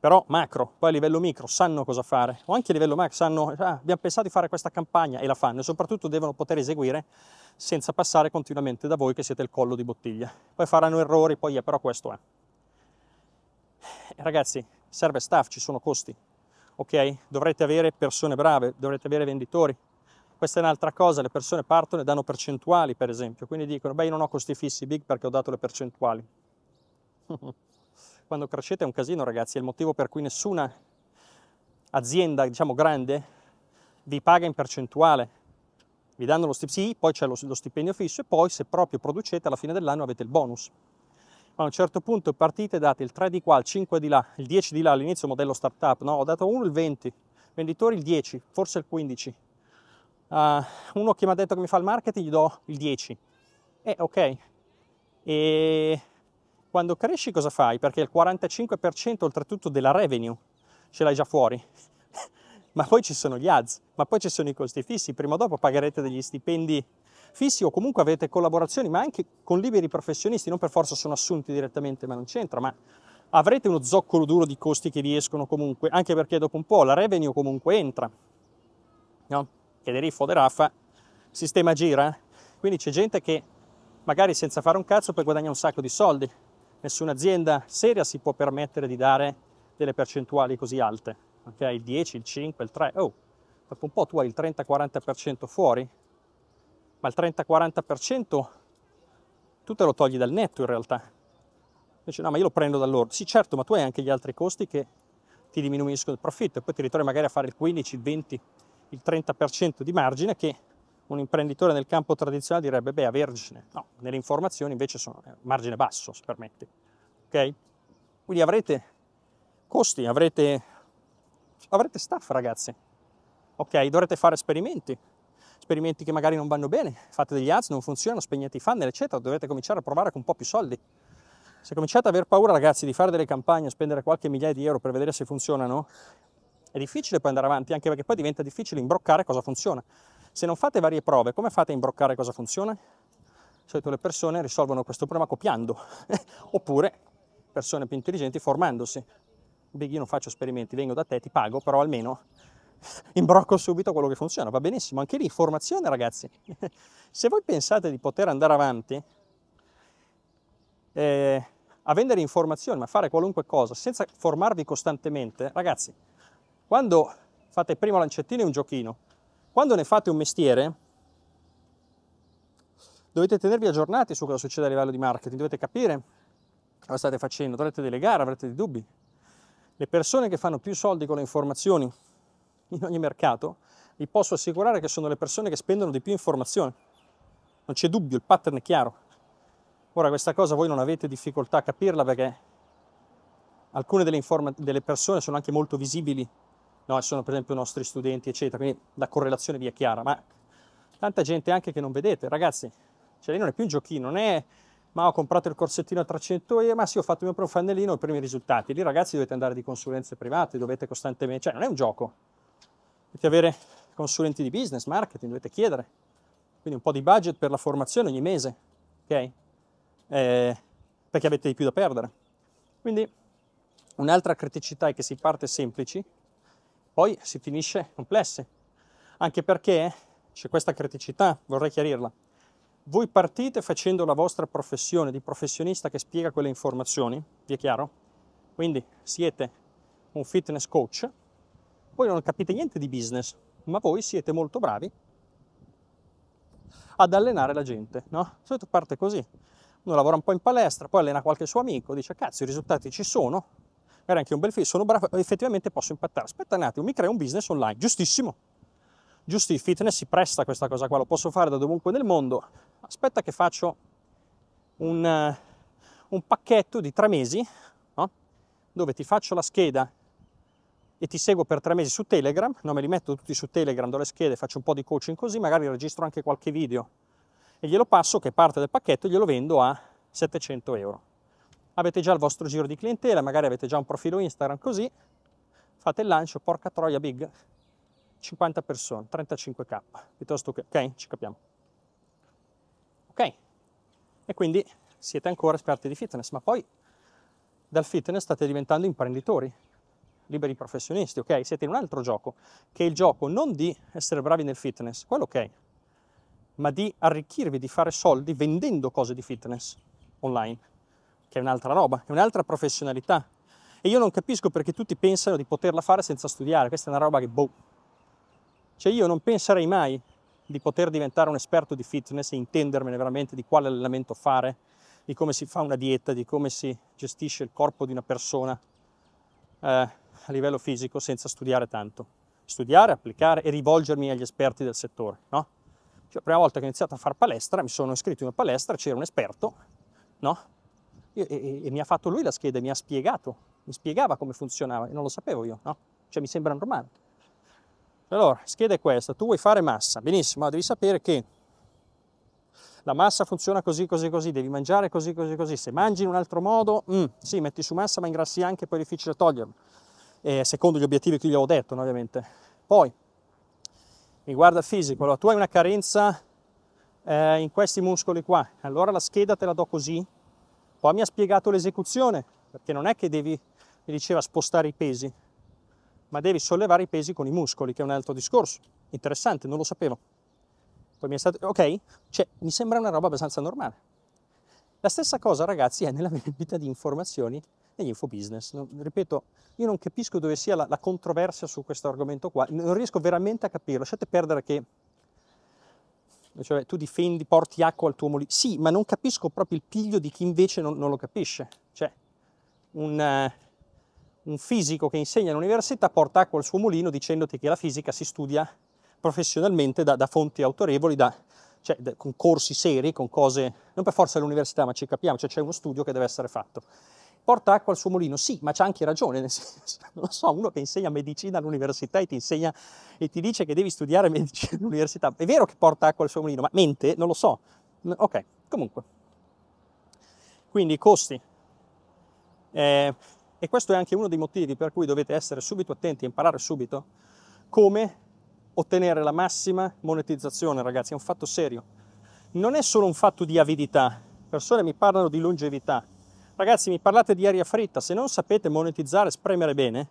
Però macro, poi a livello micro sanno cosa fare, o anche a livello macro sanno, ah, abbiamo pensato di fare questa campagna e la fanno e soprattutto devono poter eseguire senza passare continuamente da voi che siete il collo di bottiglia. Poi faranno errori, poi è, però questo è. Ragazzi, serve staff, ci sono costi, ok? Dovrete avere persone brave, dovrete avere venditori. Questa è un'altra cosa, le persone partono e danno percentuali, per esempio, quindi dicono, beh, io non ho costi fissi big perché ho dato le percentuali. Quando crescete è un casino, ragazzi, è il motivo per cui nessuna azienda, diciamo, grande vi paga in percentuale. Vi danno lo stipendio, sì, poi c'è lo, lo stipendio fisso e poi se proprio producete alla fine dell'anno avete il bonus. Ma a un certo punto partite, date il 3 di qua, il 5 di là, il 10 di là, all'inizio modello startup, no? Ho dato uno il 20, venditori il 10, forse il 15. Uh, uno che mi ha detto che mi fa il marketing gli do il 10. Eh, ok. E quando cresci cosa fai? Perché il 45% oltretutto della revenue ce l'hai già fuori. ma poi ci sono gli ads, ma poi ci sono i costi fissi, prima o dopo pagherete degli stipendi fissi o comunque avete collaborazioni, ma anche con liberi professionisti, non per forza sono assunti direttamente, ma non c'entra, ma avrete uno zoccolo duro di costi che vi escono comunque, anche perché dopo un po' la revenue comunque entra, no? Che dei riffo, de raffa, sistema gira, quindi c'è gente che magari senza fare un cazzo poi guadagna un sacco di soldi, nessuna azienda seria si può permettere di dare delle percentuali così alte, ok? Il 10, il 5, il 3, oh, dopo un po' tu hai il 30-40% fuori, ma il 30-40% tu te lo togli dal netto in realtà. Dice no, ma io lo prendo da loro. Sì, certo, ma tu hai anche gli altri costi che ti diminuiscono il profitto e poi ti ritrovi magari a fare il 15, il 20, il 30% di margine che un imprenditore nel campo tradizionale direbbe, beh, a vergine. No, nelle informazioni invece sono margine basso, se permetti. Ok? Quindi avrete costi, avrete, avrete staff, ragazzi. Ok? Dovrete fare esperimenti. Esperimenti che magari non vanno bene, fate degli ads, non funzionano, spegnete i funnel, eccetera. Dovete cominciare a provare con un po' più soldi. Se cominciate ad aver paura, ragazzi, di fare delle campagne, spendere qualche migliaia di euro per vedere se funzionano, è difficile poi andare avanti, anche perché poi diventa difficile imbroccare cosa funziona. Se non fate varie prove, come fate a imbroccare cosa funziona? Di solito le persone risolvono questo problema copiando, oppure persone più intelligenti formandosi. Beh, io non faccio esperimenti, vengo da te, ti pago, però almeno imbrocco subito quello che funziona, va benissimo. Anche lì, formazione ragazzi. Se voi pensate di poter andare avanti eh, a vendere informazioni, ma fare qualunque cosa senza formarvi costantemente, ragazzi, quando fate il primo lancettino è un giochino, quando ne fate un mestiere, dovete tenervi aggiornati su cosa succede a livello di marketing, dovete capire cosa state facendo, dovrete delegare, avrete dei dubbi. Le persone che fanno più soldi con le informazioni in ogni mercato, vi posso assicurare che sono le persone che spendono di più informazioni. Non c'è dubbio, il pattern è chiaro. Ora questa cosa voi non avete difficoltà a capirla perché alcune delle, delle persone sono anche molto visibili no, sono per esempio i nostri studenti, eccetera, quindi la correlazione vi è chiara, ma tanta gente anche che non vedete, ragazzi, cioè lì non è più un giochino, non è ma ho comprato il corsettino a 300 euro, ma sì, ho fatto il mio primo fannellino, i primi risultati. Lì ragazzi dovete andare di consulenze private, dovete costantemente, cioè non è un gioco. Dovete avere consulenti di business, marketing, dovete chiedere. Quindi un po' di budget per la formazione ogni mese, ok? Eh, perché avete di più da perdere. Quindi un'altra criticità è che si parte semplici, poi si finisce complesse, anche perché c'è questa criticità, vorrei chiarirla. Voi partite facendo la vostra professione di professionista che spiega quelle informazioni, vi è chiaro? Quindi siete un fitness coach, voi non capite niente di business, ma voi siete molto bravi ad allenare la gente, no? Di solito parte così. Uno lavora un po' in palestra, poi allena qualche suo amico, dice cazzo i risultati ci sono, era anche un bel film, sono bravo, effettivamente posso impattare. Aspetta un attimo, mi creo un business online, giustissimo. giusto il fitness si presta a questa cosa qua, lo posso fare da dovunque nel mondo. Aspetta che faccio un, uh, un pacchetto di tre mesi, no? dove ti faccio la scheda e ti seguo per tre mesi su Telegram, no, me li metto tutti su Telegram, do le schede, faccio un po' di coaching così, magari registro anche qualche video e glielo passo che parte del pacchetto glielo vendo a 700 euro. Avete già il vostro giro di clientela, magari avete già un profilo Instagram così, fate il lancio, porca troia big, 50 persone, 35k, piuttosto che, ok, ci capiamo. Ok, e quindi siete ancora esperti di fitness, ma poi dal fitness state diventando imprenditori, liberi professionisti, ok? Siete in un altro gioco, che è il gioco non di essere bravi nel fitness, quello ok, ma di arricchirvi, di fare soldi vendendo cose di fitness online, che è un'altra roba, è un'altra professionalità. E io non capisco perché tutti pensano di poterla fare senza studiare, questa è una roba che boh, cioè io non penserei mai di poter diventare un esperto di fitness e intendermene veramente di quale allenamento fare, di come si fa una dieta, di come si gestisce il corpo di una persona eh, a livello fisico senza studiare tanto. Studiare, applicare e rivolgermi agli esperti del settore, no? Cioè, la prima volta che ho iniziato a fare palestra, mi sono iscritto in una palestra, c'era un esperto, no? E, e, e mi ha fatto lui la scheda, mi ha spiegato, mi spiegava come funzionava e non lo sapevo io, no? Cioè mi sembra normale. Allora, scheda è questa, tu vuoi fare massa, benissimo, ma devi sapere che la massa funziona così, così, così, devi mangiare così, così, così. Se mangi in un altro modo, mm, sì, metti su massa, ma ingrassi anche, poi è difficile toglierlo. Eh, secondo gli obiettivi che gli ho detto, no, ovviamente. Poi, riguarda il fisico, allora tu hai una carenza eh, in questi muscoli qua, allora la scheda te la do così. Poi mi ha spiegato l'esecuzione, perché non è che devi, mi diceva, spostare i pesi, ma devi sollevare i pesi con i muscoli, che è un altro discorso. Interessante, non lo sapevo. Poi mi è stato, ok, cioè, mi sembra una roba abbastanza normale. La stessa cosa, ragazzi, è nella vendita di informazioni negli infobusiness. Ripeto, io non capisco dove sia la, la, controversia su questo argomento qua, non riesco veramente a capirlo. Lasciate perdere che cioè, tu difendi, porti acqua al tuo mulino. Sì, ma non capisco proprio il piglio di chi invece non, non lo capisce. Cioè, un... Uh, un fisico che insegna all'università porta acqua al suo mulino dicendoti che la fisica si studia professionalmente da, da fonti autorevoli, da, cioè, da, con corsi seri, con cose, non per forza all'università, ma ci capiamo, cioè c'è uno studio che deve essere fatto. Porta acqua al suo mulino, sì, ma c'ha anche ragione, nel senso, non lo so, uno che insegna medicina all'università e ti insegna e ti dice che devi studiare medicina all'università, è vero che porta acqua al suo mulino, ma mente? Non lo so. Ok, comunque. Quindi i costi. Eh, e questo è anche uno dei motivi per cui dovete essere subito attenti e imparare subito come ottenere la massima monetizzazione, ragazzi, è un fatto serio. Non è solo un fatto di avidità, persone mi parlano di longevità. Ragazzi, mi parlate di aria fritta, se non sapete monetizzare, spremere bene,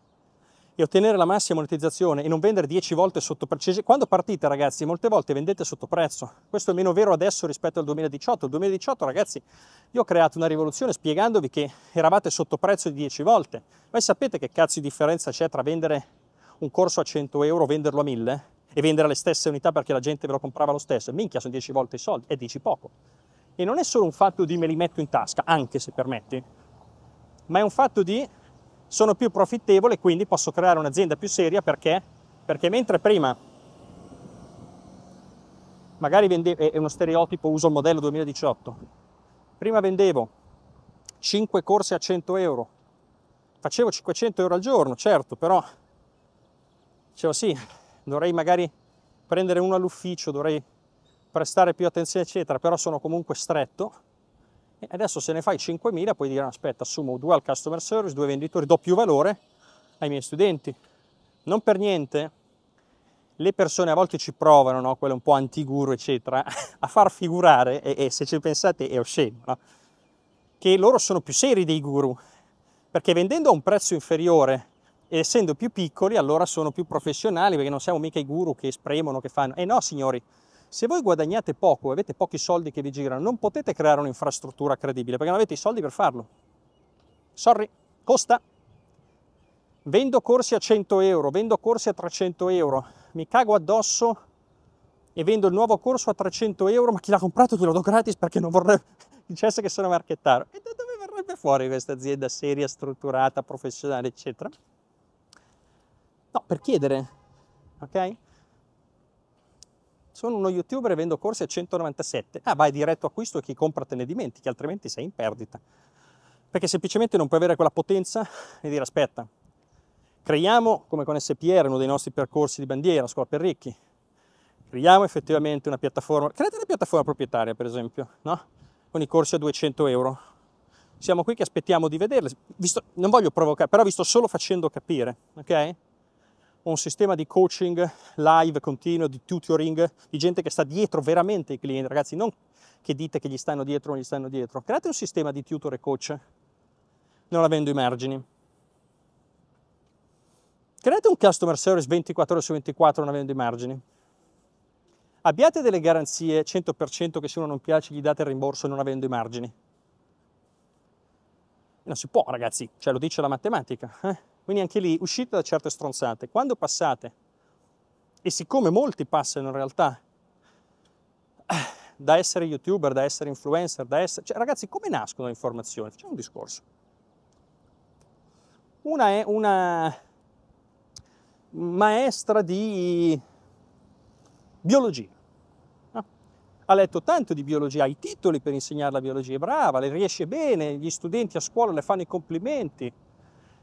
e ottenere la massima monetizzazione e non vendere 10 volte sotto prezzo. Quando partite, ragazzi, molte volte vendete sotto prezzo. Questo è meno vero adesso rispetto al 2018. Il 2018, ragazzi, io ho creato una rivoluzione spiegandovi che eravate sotto prezzo di 10 volte. Voi sapete che cazzo di differenza c'è tra vendere un corso a 100 euro, venderlo a 1000 e vendere le stesse unità perché la gente ve lo comprava lo stesso? Minchia, sono 10 volte i soldi e dici poco. E non è solo un fatto di me li metto in tasca, anche se permetti, ma è un fatto di sono più profittevole e quindi posso creare un'azienda più seria perché? Perché mentre prima magari vendevo, è uno stereotipo, uso il modello 2018, prima vendevo 5 corsi a 100 euro, facevo 500 euro al giorno, certo, però dicevo sì, dovrei magari prendere uno all'ufficio, dovrei prestare più attenzione, eccetera, però sono comunque stretto e adesso se ne fai 5.000 puoi dire aspetta assumo due al customer service, due venditori, do più valore ai miei studenti. Non per niente le persone a volte ci provano, no? quelle un po' antiguru eccetera, a far figurare, e, e, se ci pensate è osceno, no? che loro sono più seri dei guru, perché vendendo a un prezzo inferiore e essendo più piccoli allora sono più professionali, perché non siamo mica i guru che espremono, che fanno. E eh no signori, se voi guadagnate poco e avete pochi soldi che vi girano, non potete creare un'infrastruttura credibile perché non avete i soldi per farlo. Sorry, costa. Vendo corsi a 100 euro, vendo corsi a 300 euro, mi cago addosso e vendo il nuovo corso a 300 euro, ma chi l'ha comprato glielo do gratis perché non vorrebbe dicesse che sono marchettaro. E da dove verrebbe fuori questa azienda seria, strutturata, professionale, eccetera? No, per chiedere, ok? Sono uno youtuber e vendo corsi a 197. Ah, vai diretto acquisto e chi compra te ne dimentichi, altrimenti sei in perdita. Perché semplicemente non puoi avere quella potenza e dire aspetta, creiamo, come con SPR, uno dei nostri percorsi di bandiera, scuola per ricchi, creiamo effettivamente una piattaforma, create una piattaforma proprietaria per esempio, no? Con i corsi a 200 euro. Siamo qui che aspettiamo di vederli, visto, non voglio provocare, però vi sto solo facendo capire, ok? Un sistema di coaching live continuo, di tutoring, di gente che sta dietro veramente ai clienti, ragazzi, non che dite che gli stanno dietro o non gli stanno dietro. Create un sistema di tutor e coach, non avendo i margini. Create un customer service 24 ore su 24 non avendo i margini. Abbiate delle garanzie 100% che se uno non piace gli date il rimborso non avendo i margini. Non si può, ragazzi, cioè lo dice la matematica. Eh? Quindi anche lì uscite da certe stronzate. Quando passate, e siccome molti passano in realtà da essere youtuber, da essere influencer, da essere... Cioè, ragazzi, come nascono le informazioni? Facciamo un discorso. Una è una maestra di biologia. No? Ha letto tanto di biologia, ha i titoli per insegnare la biologia, è brava, le riesce bene, gli studenti a scuola le fanno i complimenti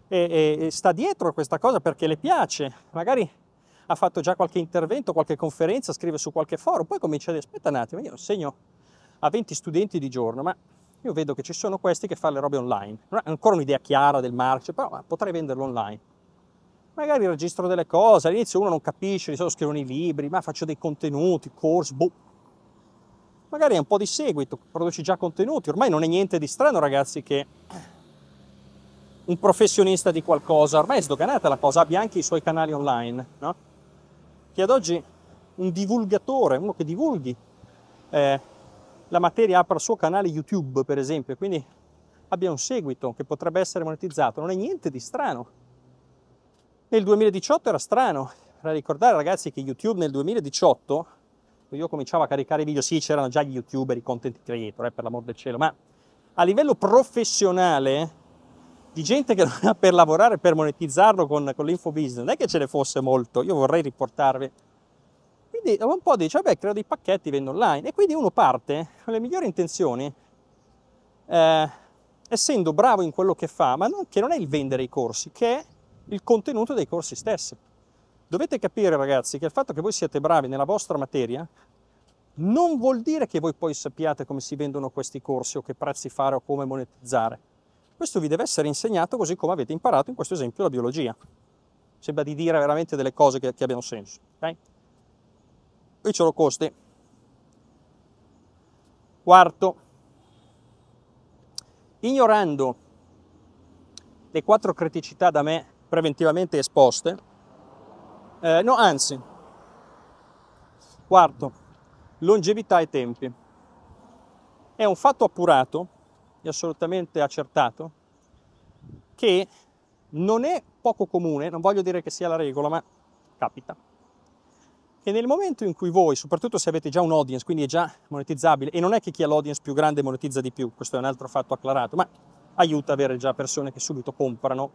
e, e, sta dietro a questa cosa perché le piace, magari ha fatto già qualche intervento, qualche conferenza, scrive su qualche foro, poi comincia a aspetta un attimo, io insegno a 20 studenti di giorno, ma io vedo che ci sono questi che fanno le robe online, non è ancora un'idea chiara del marketing, però potrei venderlo online. Magari registro delle cose, all'inizio uno non capisce, di solito scrivono i libri, ma faccio dei contenuti, corsi, boh. Magari è un po' di seguito, produci già contenuti, ormai non è niente di strano ragazzi che un professionista di qualcosa, ormai è sdoganata la cosa, abbia anche i suoi canali online, no? Che ad oggi un divulgatore, uno che divulghi eh, la materia apra il suo canale YouTube, per esempio, quindi abbia un seguito che potrebbe essere monetizzato, non è niente di strano. Nel 2018 era strano, da ricordare ragazzi che YouTube nel 2018, io cominciavo a caricare video, sì c'erano già gli youtuber, i content creator, eh, per l'amor del cielo, ma a livello professionale di gente che per lavorare, per monetizzarlo con, con l'info business, non è che ce ne fosse molto, io vorrei riportarvi. Quindi un po' dice, vabbè, creo dei pacchetti, vendo online. E quindi uno parte con le migliori intenzioni, eh, essendo bravo in quello che fa, ma non, che non è il vendere i corsi, che è il contenuto dei corsi stessi. Dovete capire, ragazzi, che il fatto che voi siate bravi nella vostra materia non vuol dire che voi poi sappiate come si vendono questi corsi o che prezzi fare o come monetizzare questo vi deve essere insegnato così come avete imparato in questo esempio la biologia. Sembra di dire veramente delle cose che, che abbiano senso. Okay? Qui ce lo costi. Quarto, ignorando le quattro criticità da me preventivamente esposte, eh, no, anzi, quarto, longevità e tempi. È un fatto appurato è assolutamente accertato, che non è poco comune, non voglio dire che sia la regola, ma capita, che nel momento in cui voi, soprattutto se avete già un audience, quindi è già monetizzabile, e non è che chi ha l'audience più grande monetizza di più, questo è un altro fatto acclarato, ma aiuta avere già persone che subito comprano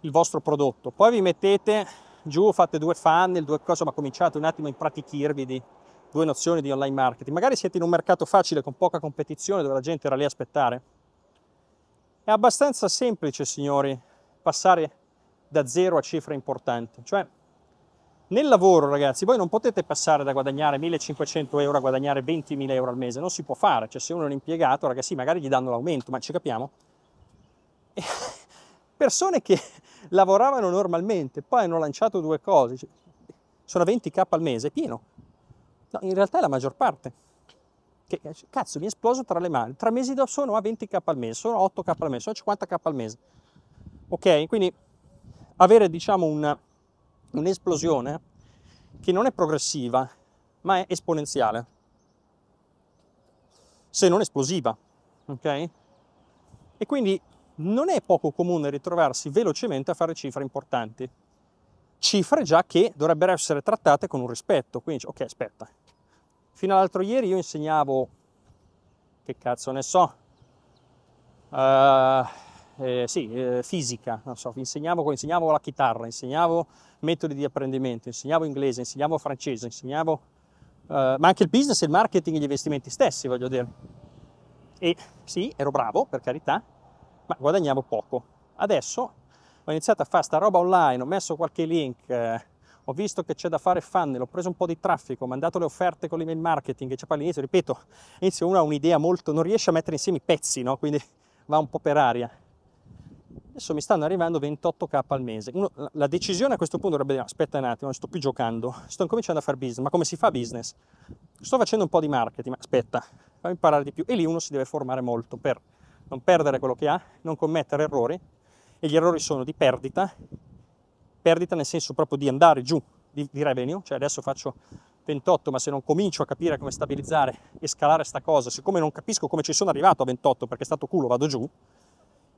il vostro prodotto. Poi vi mettete giù, fate due funnel, due cose, ma cominciate un attimo a impratichirvi di due nozioni di online marketing. Magari siete in un mercato facile con poca competizione dove la gente era lì a aspettare. È abbastanza semplice, signori, passare da zero a cifre importanti. Cioè, nel lavoro, ragazzi, voi non potete passare da guadagnare 1500 euro a guadagnare 20.000 euro al mese, non si può fare. Cioè, se uno è un impiegato, ragazzi, magari gli danno l'aumento, ma ci capiamo? E persone che lavoravano normalmente, poi hanno lanciato due cose, cioè, sono 20k al mese, pieno. No, in realtà è la maggior parte. Che, cazzo, mi è esploso tra le mani. Tre mesi dopo sono a 20k al mese, sono 8k al mese, sono 50k al mese. Ok? Quindi avere, diciamo, una, un'esplosione che non è progressiva, ma è esponenziale. Se non esplosiva. Ok? E quindi non è poco comune ritrovarsi velocemente a fare cifre importanti. Cifre già che dovrebbero essere trattate con un rispetto. Quindi, ok, aspetta, Fino all'altro ieri io insegnavo, che cazzo ne so, uh, eh, sì, eh, fisica, so, insegnavo, insegnavo la chitarra, insegnavo metodi di apprendimento, insegnavo inglese, insegnavo francese, insegnavo ma anche il business il marketing e gli investimenti stessi, voglio dire. E sì, ero bravo, per carità, ma guadagnavo poco. Adesso ho iniziato a fare sta roba online, ho messo qualche link, eh, ho visto che c'è da fare funnel, ho preso un po' di traffico, ho mandato le offerte con l'email marketing, c'è poi all'inizio, ripeto, all'inizio uno ha un'idea molto, non riesce a mettere insieme i pezzi, no? Quindi va un po' per aria. Adesso mi stanno arrivando 28k al mese. Uno, la decisione a questo punto dovrebbe dire, aspetta un attimo, non sto più giocando, sto incominciando a fare business, ma come si fa business? Sto facendo un po' di marketing, ma aspetta, fammi imparare di più. E lì uno si deve formare molto per non perdere quello che ha, non commettere errori, e gli errori sono di perdita, perdita nel senso proprio di andare giù di, di revenue, cioè adesso faccio 28, ma se non comincio a capire come stabilizzare e scalare sta cosa, siccome non capisco come ci sono arrivato a 28 perché è stato culo, vado giù,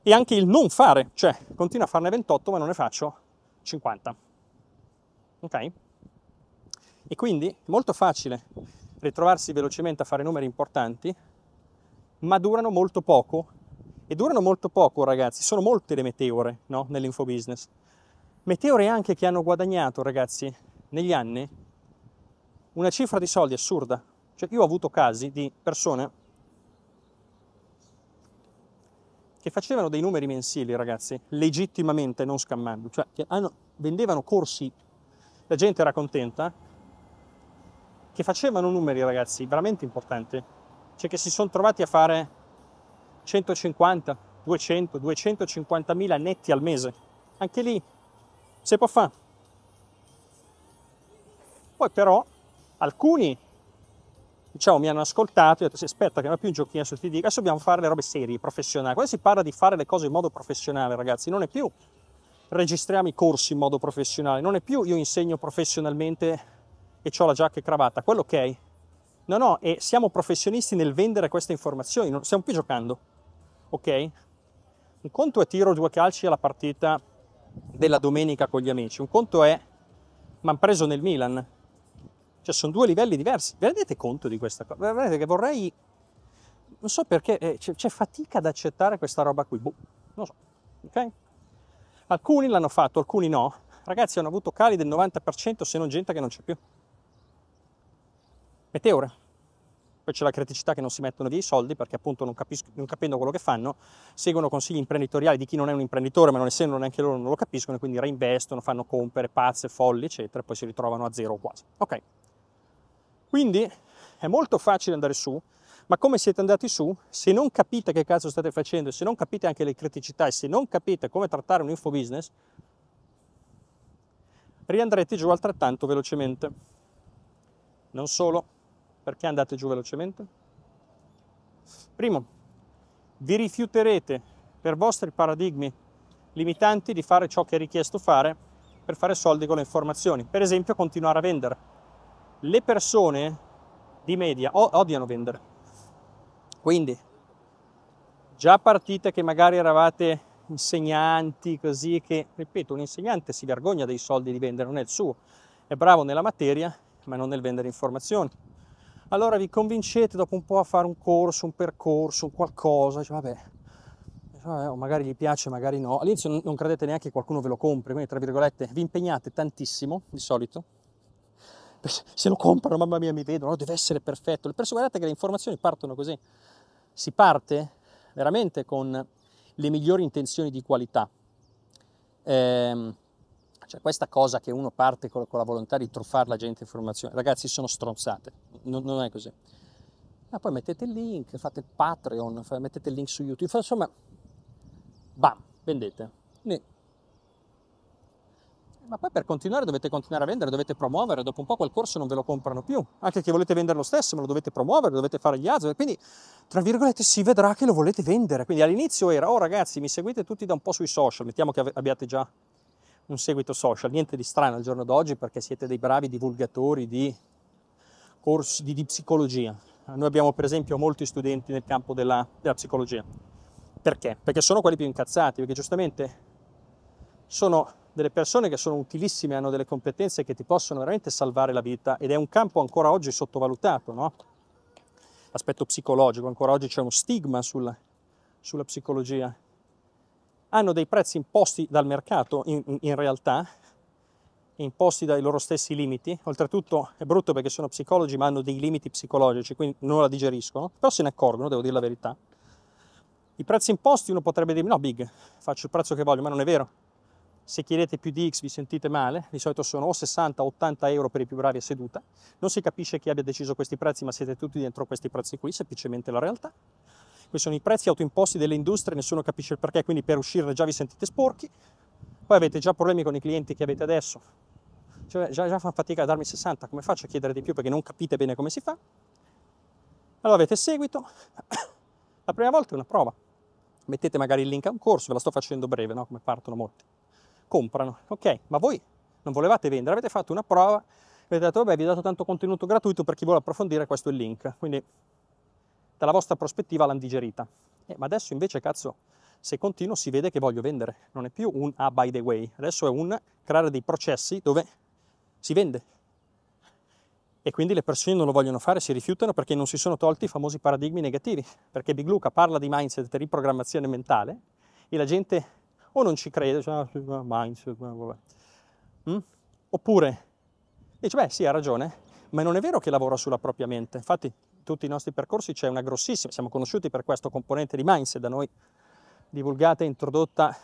e anche il non fare, cioè continuo a farne 28 ma non ne faccio 50. Ok? E quindi è molto facile ritrovarsi velocemente a fare numeri importanti, ma durano molto poco. E durano molto poco, ragazzi, sono molte le meteore no? nell'infobusiness. Meteore anche che hanno guadagnato, ragazzi, negli anni una cifra di soldi assurda. Cioè, io ho avuto casi di persone che facevano dei numeri mensili, ragazzi, legittimamente, non scammando, cioè hanno, vendevano corsi, la gente era contenta, che facevano numeri, ragazzi, veramente importanti, cioè che si sono trovati a fare 150, 200, 250 mila netti al mese. Anche lì si può fare. Poi però alcuni diciamo, mi hanno ascoltato e ho detto, aspetta che non è più un giochino su TD, adesso dobbiamo fare le robe serie, professionali. Quando si parla di fare le cose in modo professionale, ragazzi, non è più registriamo i corsi in modo professionale, non è più io insegno professionalmente e ho la giacca e cravatta, quello ok. No, no, e siamo professionisti nel vendere queste informazioni, non stiamo più giocando, ok? Un conto è tiro due calci alla partita della domenica con gli amici, un conto è mi hanno preso nel Milan, cioè sono due livelli diversi. Vi rendete conto di questa cosa? Vedete che vorrei... Non so perché eh, c'è, fatica ad accettare questa roba qui. Boh, non so. Ok? Alcuni l'hanno fatto, alcuni no. Ragazzi hanno avuto cali del 90% se non gente che non c'è più. Meteore. Poi c'è la criticità che non si mettono via i soldi perché appunto non, capisco, non capendo quello che fanno, seguono consigli imprenditoriali di chi non è un imprenditore, ma non essendo neanche loro non lo capiscono, e quindi reinvestono, fanno compere pazze, folli, eccetera, e poi si ritrovano a zero quasi. Ok. Quindi è molto facile andare su, ma come siete andati su, se non capite che cazzo state facendo, se non capite anche le criticità e se non capite come trattare un infobusiness, riandrete giù altrettanto velocemente. Non solo, perché andate giù velocemente? Primo, vi rifiuterete per vostri paradigmi limitanti di fare ciò che è richiesto fare per fare soldi con le informazioni. Per esempio, continuare a vendere le persone di media odiano vendere. Quindi, già partite che magari eravate insegnanti così che, ripeto, un insegnante si vergogna dei soldi di vendere, non è il suo, è bravo nella materia, ma non nel vendere informazioni. Allora vi convincete dopo un po' a fare un corso, un percorso, un qualcosa, dice, vabbè, vabbè oh, magari gli piace, magari no. All'inizio non credete neanche che qualcuno ve lo compri, quindi tra virgolette vi impegnate tantissimo di solito se lo comprano, mamma mia, mi vedono, deve essere perfetto. Le persone, guardate che le informazioni partono così. Si parte veramente con le migliori intenzioni di qualità. Ehm, cioè questa cosa che uno parte con, con, la volontà di truffare la gente informazioni, ragazzi, sono stronzate, non, non è così. Ma poi mettete il link, fate il Patreon, mettete il link su YouTube, insomma, bam, vendete. Ma poi per continuare dovete continuare a vendere, dovete promuovere, dopo un po' quel corso non ve lo comprano più, anche che volete vendere lo stesso, ma lo dovete promuovere, dovete fare gli altri, quindi tra virgolette si vedrà che lo volete vendere, quindi all'inizio era, oh ragazzi mi seguite tutti da un po' sui social, mettiamo che abbiate già un seguito social, niente di strano al giorno d'oggi perché siete dei bravi divulgatori di corsi di, di psicologia. Noi abbiamo per esempio molti studenti nel campo della, della psicologia. Perché? Perché sono quelli più incazzati, perché giustamente sono delle persone che sono utilissime, hanno delle competenze che ti possono veramente salvare la vita ed è un campo ancora oggi sottovalutato, no? L'aspetto psicologico, ancora oggi c'è uno stigma sulla, sulla psicologia. Hanno dei prezzi imposti dal mercato in, in realtà imposti dai loro stessi limiti. Oltretutto è brutto perché sono psicologi ma hanno dei limiti psicologici, quindi non la digeriscono, però se ne accorgono, devo dire la verità. I prezzi imposti uno potrebbe dire no big, faccio il prezzo che voglio, ma non è vero. Se chiedete più di X vi sentite male, di solito sono o 60 o 80 euro per i più bravi a seduta. Non si capisce chi abbia deciso questi prezzi, ma siete tutti dentro questi prezzi qui, semplicemente la realtà. Questi sono i prezzi autoimposti delle industrie, nessuno capisce il perché, quindi per uscire già vi sentite sporchi. Poi avete già problemi con i clienti che avete adesso, cioè, già, già fanno fatica a darmi 60, come faccio a chiedere di più perché non capite bene come si fa? Allora avete seguito, la prima volta è una prova, mettete magari il link a un corso, ve la sto facendo breve, no? come partono molti, comprano, ok, ma voi non volevate vendere, avete fatto una prova, avete detto vabbè vi ho dato tanto contenuto gratuito per chi vuole approfondire, questo è il link, quindi dalla vostra prospettiva l'hanno digerita. Eh, ma adesso invece cazzo se continuo si vede che voglio vendere, non è più un ah by the way, adesso è un creare dei processi dove si vende. E quindi le persone non lo vogliono fare, si rifiutano perché non si sono tolti i famosi paradigmi negativi, perché Big Luca parla di mindset e riprogrammazione mentale e la gente o non ci crede, cioè, ah, mindset, vabbè. Mm? oppure dice, beh sì, ha ragione, ma non è vero che lavora sulla propria mente. Infatti in tutti i nostri percorsi c'è una grossissima, siamo conosciuti per questo componente di mindset da noi divulgata e introdotta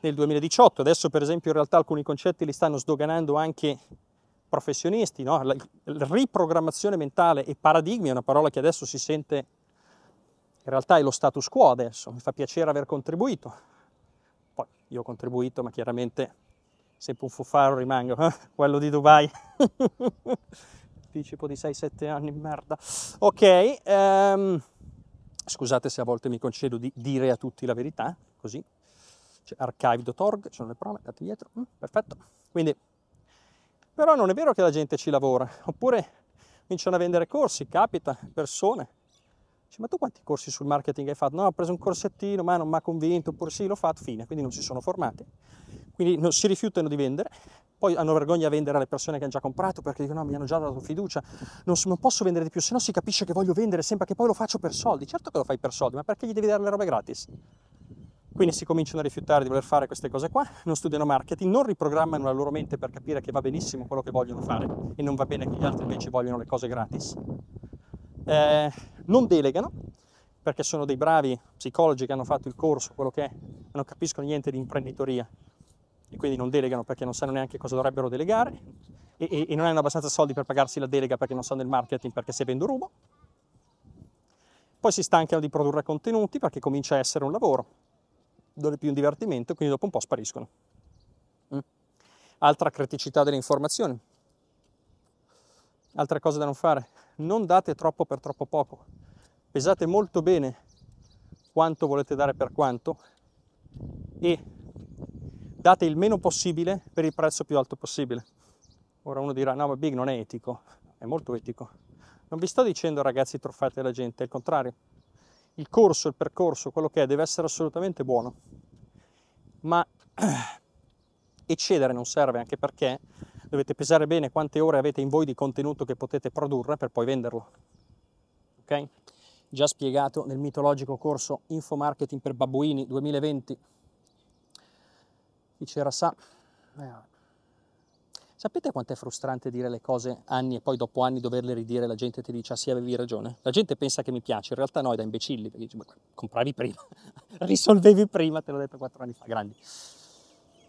nel 2018. Adesso per esempio in realtà alcuni concetti li stanno sdoganando anche professionisti, no? la, riprogrammazione mentale e paradigmi è una parola che adesso si sente, in realtà è lo status quo adesso, mi fa piacere aver contribuito. Poi io ho contribuito, ma chiaramente sempre un fufaro rimango, eh? quello di Dubai. Anticipo di 6-7 anni, merda. Ok, um, Scusate se a volte mi concedo di dire a tutti la verità, così. C'è archive.org, ci sono le prove, andate dietro, mm, perfetto. Quindi, però non è vero che la gente ci lavora, oppure cominciano a vendere corsi, capita, persone. Dice, ma tu quanti corsi sul marketing hai fatto? No, ho preso un corsettino, ma non mi ha convinto, oppure sì, l'ho fatto, fine, quindi non si sono formati. Quindi non si rifiutano di vendere, poi hanno vergogna a vendere alle persone che hanno già comprato perché dicono no, mi hanno già dato fiducia, non, non posso vendere di più, se no si capisce che voglio vendere, sembra che poi lo faccio per soldi. Certo che lo fai per soldi, ma perché gli devi dare le robe gratis? Quindi si cominciano a rifiutare di voler fare queste cose qua, non studiano marketing, non riprogrammano la loro mente per capire che va benissimo quello che vogliono fare e non va bene che gli altri invece vogliono le cose gratis. Eh, non delegano, perché sono dei bravi psicologi che hanno fatto il corso, quello che è, non capiscono niente di imprenditoria e quindi non delegano perché non sanno neanche cosa dovrebbero delegare e, e, e non hanno abbastanza soldi per pagarsi la delega perché non sanno il marketing perché se vendo rubo. Poi si stancano di produrre contenuti perché comincia a essere un lavoro, non è più un divertimento, quindi dopo un po' spariscono. Mm. Altra criticità delle informazioni. Altre cose da non fare. Non date troppo per troppo poco. Pesate molto bene quanto volete dare per quanto e date il meno possibile per il prezzo più alto possibile. Ora uno dirà, no ma Big non è etico, è molto etico. Non vi sto dicendo ragazzi truffate la gente, è il contrario. Il corso, il percorso, quello che è, deve essere assolutamente buono. Ma eccedere non serve anche perché dovete pesare bene quante ore avete in voi di contenuto che potete produrre per poi venderlo. Ok? Già spiegato nel mitologico corso Info Marketing per Babbuini 2020 chi c'era sa. Eh. Sapete quanto è frustrante dire le cose anni e poi dopo anni doverle ridire la gente ti dice ah sì avevi ragione? La gente pensa che mi piace, in realtà no, è da imbecilli, perché dici, compravi prima, risolvevi prima, te l'ho detto quattro anni fa, grandi.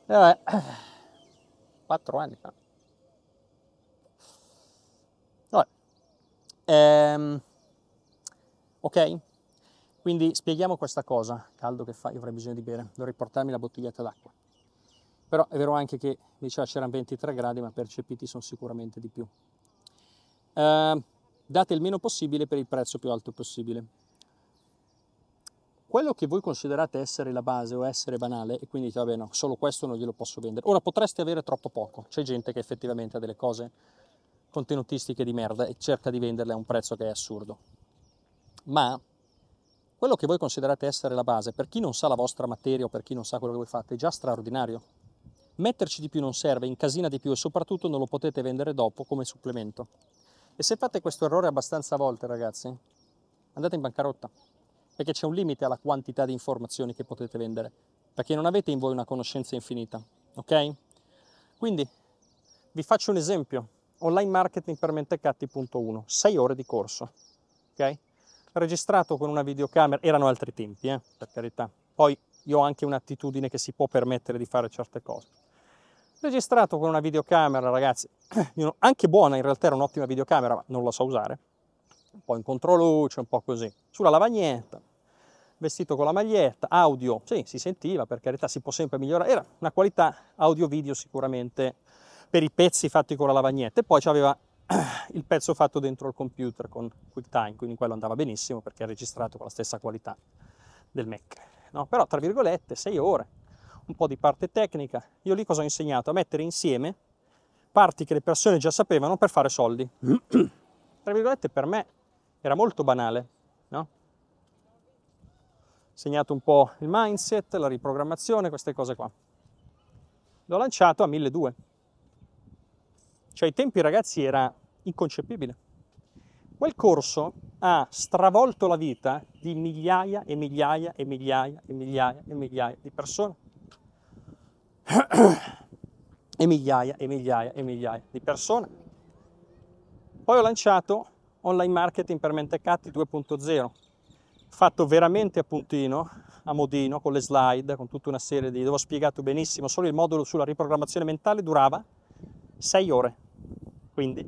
Eh, quattro anni fa. Vabbè. Ehm, ok? Quindi spieghiamo questa cosa, caldo che fa, io avrei bisogno di bere, dovrei portarmi la bottiglietta d'acqua. Però è vero anche che diceva c'erano 23 gradi, ma percepiti sono sicuramente di più. Eh, date il meno possibile per il prezzo più alto possibile. Quello che voi considerate essere la base o essere banale, e quindi dite, vabbè no, solo questo non glielo posso vendere. Ora potreste avere troppo poco, c'è gente che effettivamente ha delle cose contenutistiche di merda e cerca di venderle a un prezzo che è assurdo. Ma quello che voi considerate essere la base, per chi non sa la vostra materia o per chi non sa quello che voi fate, è già straordinario. Metterci di più non serve, incasina di più e soprattutto non lo potete vendere dopo come supplemento. E se fate questo errore abbastanza volte, ragazzi, andate in bancarotta, perché c'è un limite alla quantità di informazioni che potete vendere, perché non avete in voi una conoscenza infinita, ok? Quindi vi faccio un esempio. Online marketing per mentecatti.1, 6 ore di corso. Ok? Registrato con una videocamera, erano altri tempi, eh, per carità. Poi io ho anche un'attitudine che si può permettere di fare certe cose. Registrato con una videocamera, ragazzi, anche buona in realtà era un'ottima videocamera, ma non la so usare. Un po' in controluce, un po' così. Sulla lavagnetta, vestito con la maglietta, audio, sì, si sentiva, per carità, si può sempre migliorare. Era una qualità audio-video sicuramente per i pezzi fatti con la lavagnetta. E poi c'aveva il pezzo fatto dentro il computer con QuickTime, quindi quello andava benissimo perché è registrato con la stessa qualità del Mac. No? Però, tra virgolette, sei ore, un po' di parte tecnica. Io lì cosa ho insegnato? A mettere insieme parti che le persone già sapevano per fare soldi. tra virgolette, per me era molto banale, no? Segnato un po' il mindset, la riprogrammazione, queste cose qua. L'ho lanciato a 1200 cioè ai tempi ragazzi era inconcepibile. Quel corso ha stravolto la vita di migliaia e migliaia e migliaia e migliaia e migliaia di persone. e migliaia e migliaia e migliaia di persone. Poi ho lanciato online marketing per mentecatti 2.0, fatto veramente a puntino, a modino, con le slide, con tutta una serie di... dove ho spiegato benissimo, solo il modulo sulla riprogrammazione mentale durava 6 ore. Quindi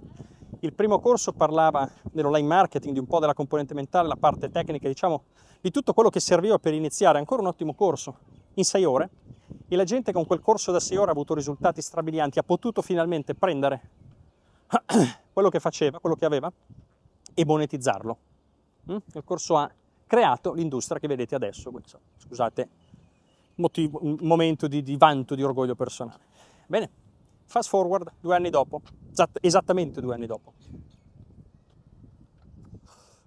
il primo corso parlava dell'online marketing, di un po' della componente mentale, la parte tecnica, diciamo, di tutto quello che serviva per iniziare. Ancora un ottimo corso, in sei ore. E la gente con quel corso da sei ore ha avuto risultati strabilianti, ha potuto finalmente prendere quello che faceva, quello che aveva, e monetizzarlo. Mm? Il corso ha creato l'industria che vedete adesso. Scusate, motivo, un momento di, di vanto, di orgoglio personale. Bene. Fast forward due anni dopo, esattamente due anni dopo.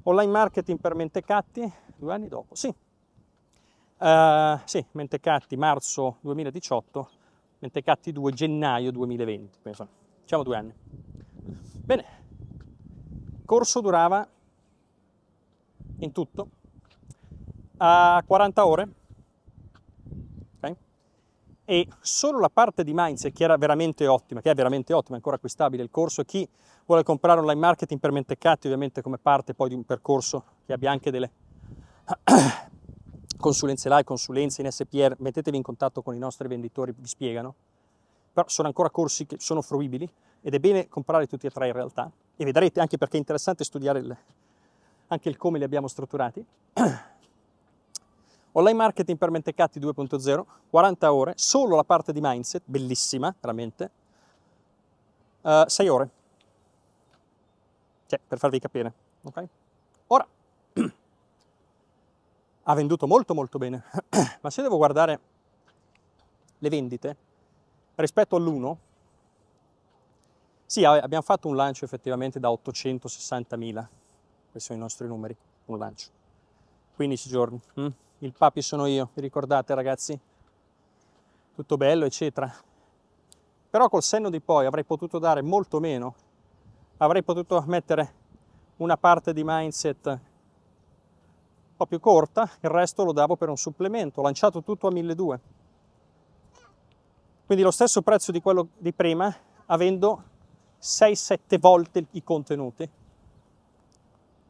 Online marketing per Mentecatti, due anni dopo, sì. Uh, sì, Mentecatti marzo 2018, Mentecatti 2 gennaio 2020, penso. Diciamo due anni. Bene, il corso durava in tutto a 40 ore e solo la parte di mindset che era veramente ottima, che è veramente ottima, ancora acquistabile il corso, chi vuole comprare online marketing per mentecatti ovviamente come parte poi di un percorso che abbia anche delle consulenze live, consulenze in SPR, mettetevi in contatto con i nostri venditori, vi spiegano, però sono ancora corsi che sono fruibili ed è bene comprare tutti e tre in realtà e vedrete anche perché è interessante studiare il, anche il come li abbiamo strutturati. Online marketing per mentecatti 2.0, 40 ore, solo la parte di mindset, bellissima, veramente. Uh, eh, 6 ore. Cioè, per farvi capire, ok? Ora, ha venduto molto molto bene, ma se devo guardare le vendite rispetto all'1, sì, abbiamo fatto un lancio effettivamente da 860.000, questi sono i nostri numeri, un lancio, 15 giorni. Hm? il papi sono io, vi ricordate ragazzi? Tutto bello, eccetera. Però col senno di poi avrei potuto dare molto meno, avrei potuto mettere una parte di mindset più corta, il resto lo davo per un supplemento, ho lanciato tutto a 1200. Quindi lo stesso prezzo di quello di prima, avendo 6-7 volte i contenuti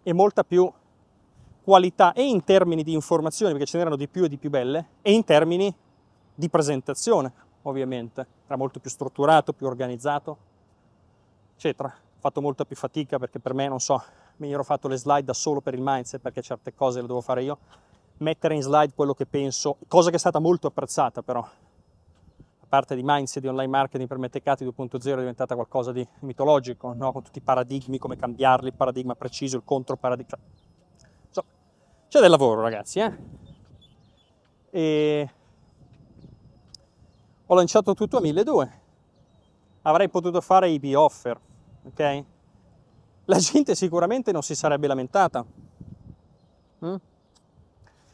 e molta più qualità e in termini di informazioni, perché ce n'erano di più e di più belle, e in termini di presentazione, ovviamente. Era molto più strutturato, più organizzato, eccetera. Ho fatto molta più fatica perché per me, non so, mi ero fatto le slide da solo per il mindset, perché certe cose le devo fare io. Mettere in slide quello che penso, cosa che è stata molto apprezzata però. La parte di mindset, di online marketing per Metecati 2.0 è diventata qualcosa di mitologico, no? con tutti i paradigmi, come cambiarli, il paradigma preciso, il controparadigma. Cioè, c'è del lavoro, ragazzi, eh? E ho lanciato tutto a 1200. Avrei potuto fare IP offer, ok? La gente sicuramente non si sarebbe lamentata. Mm?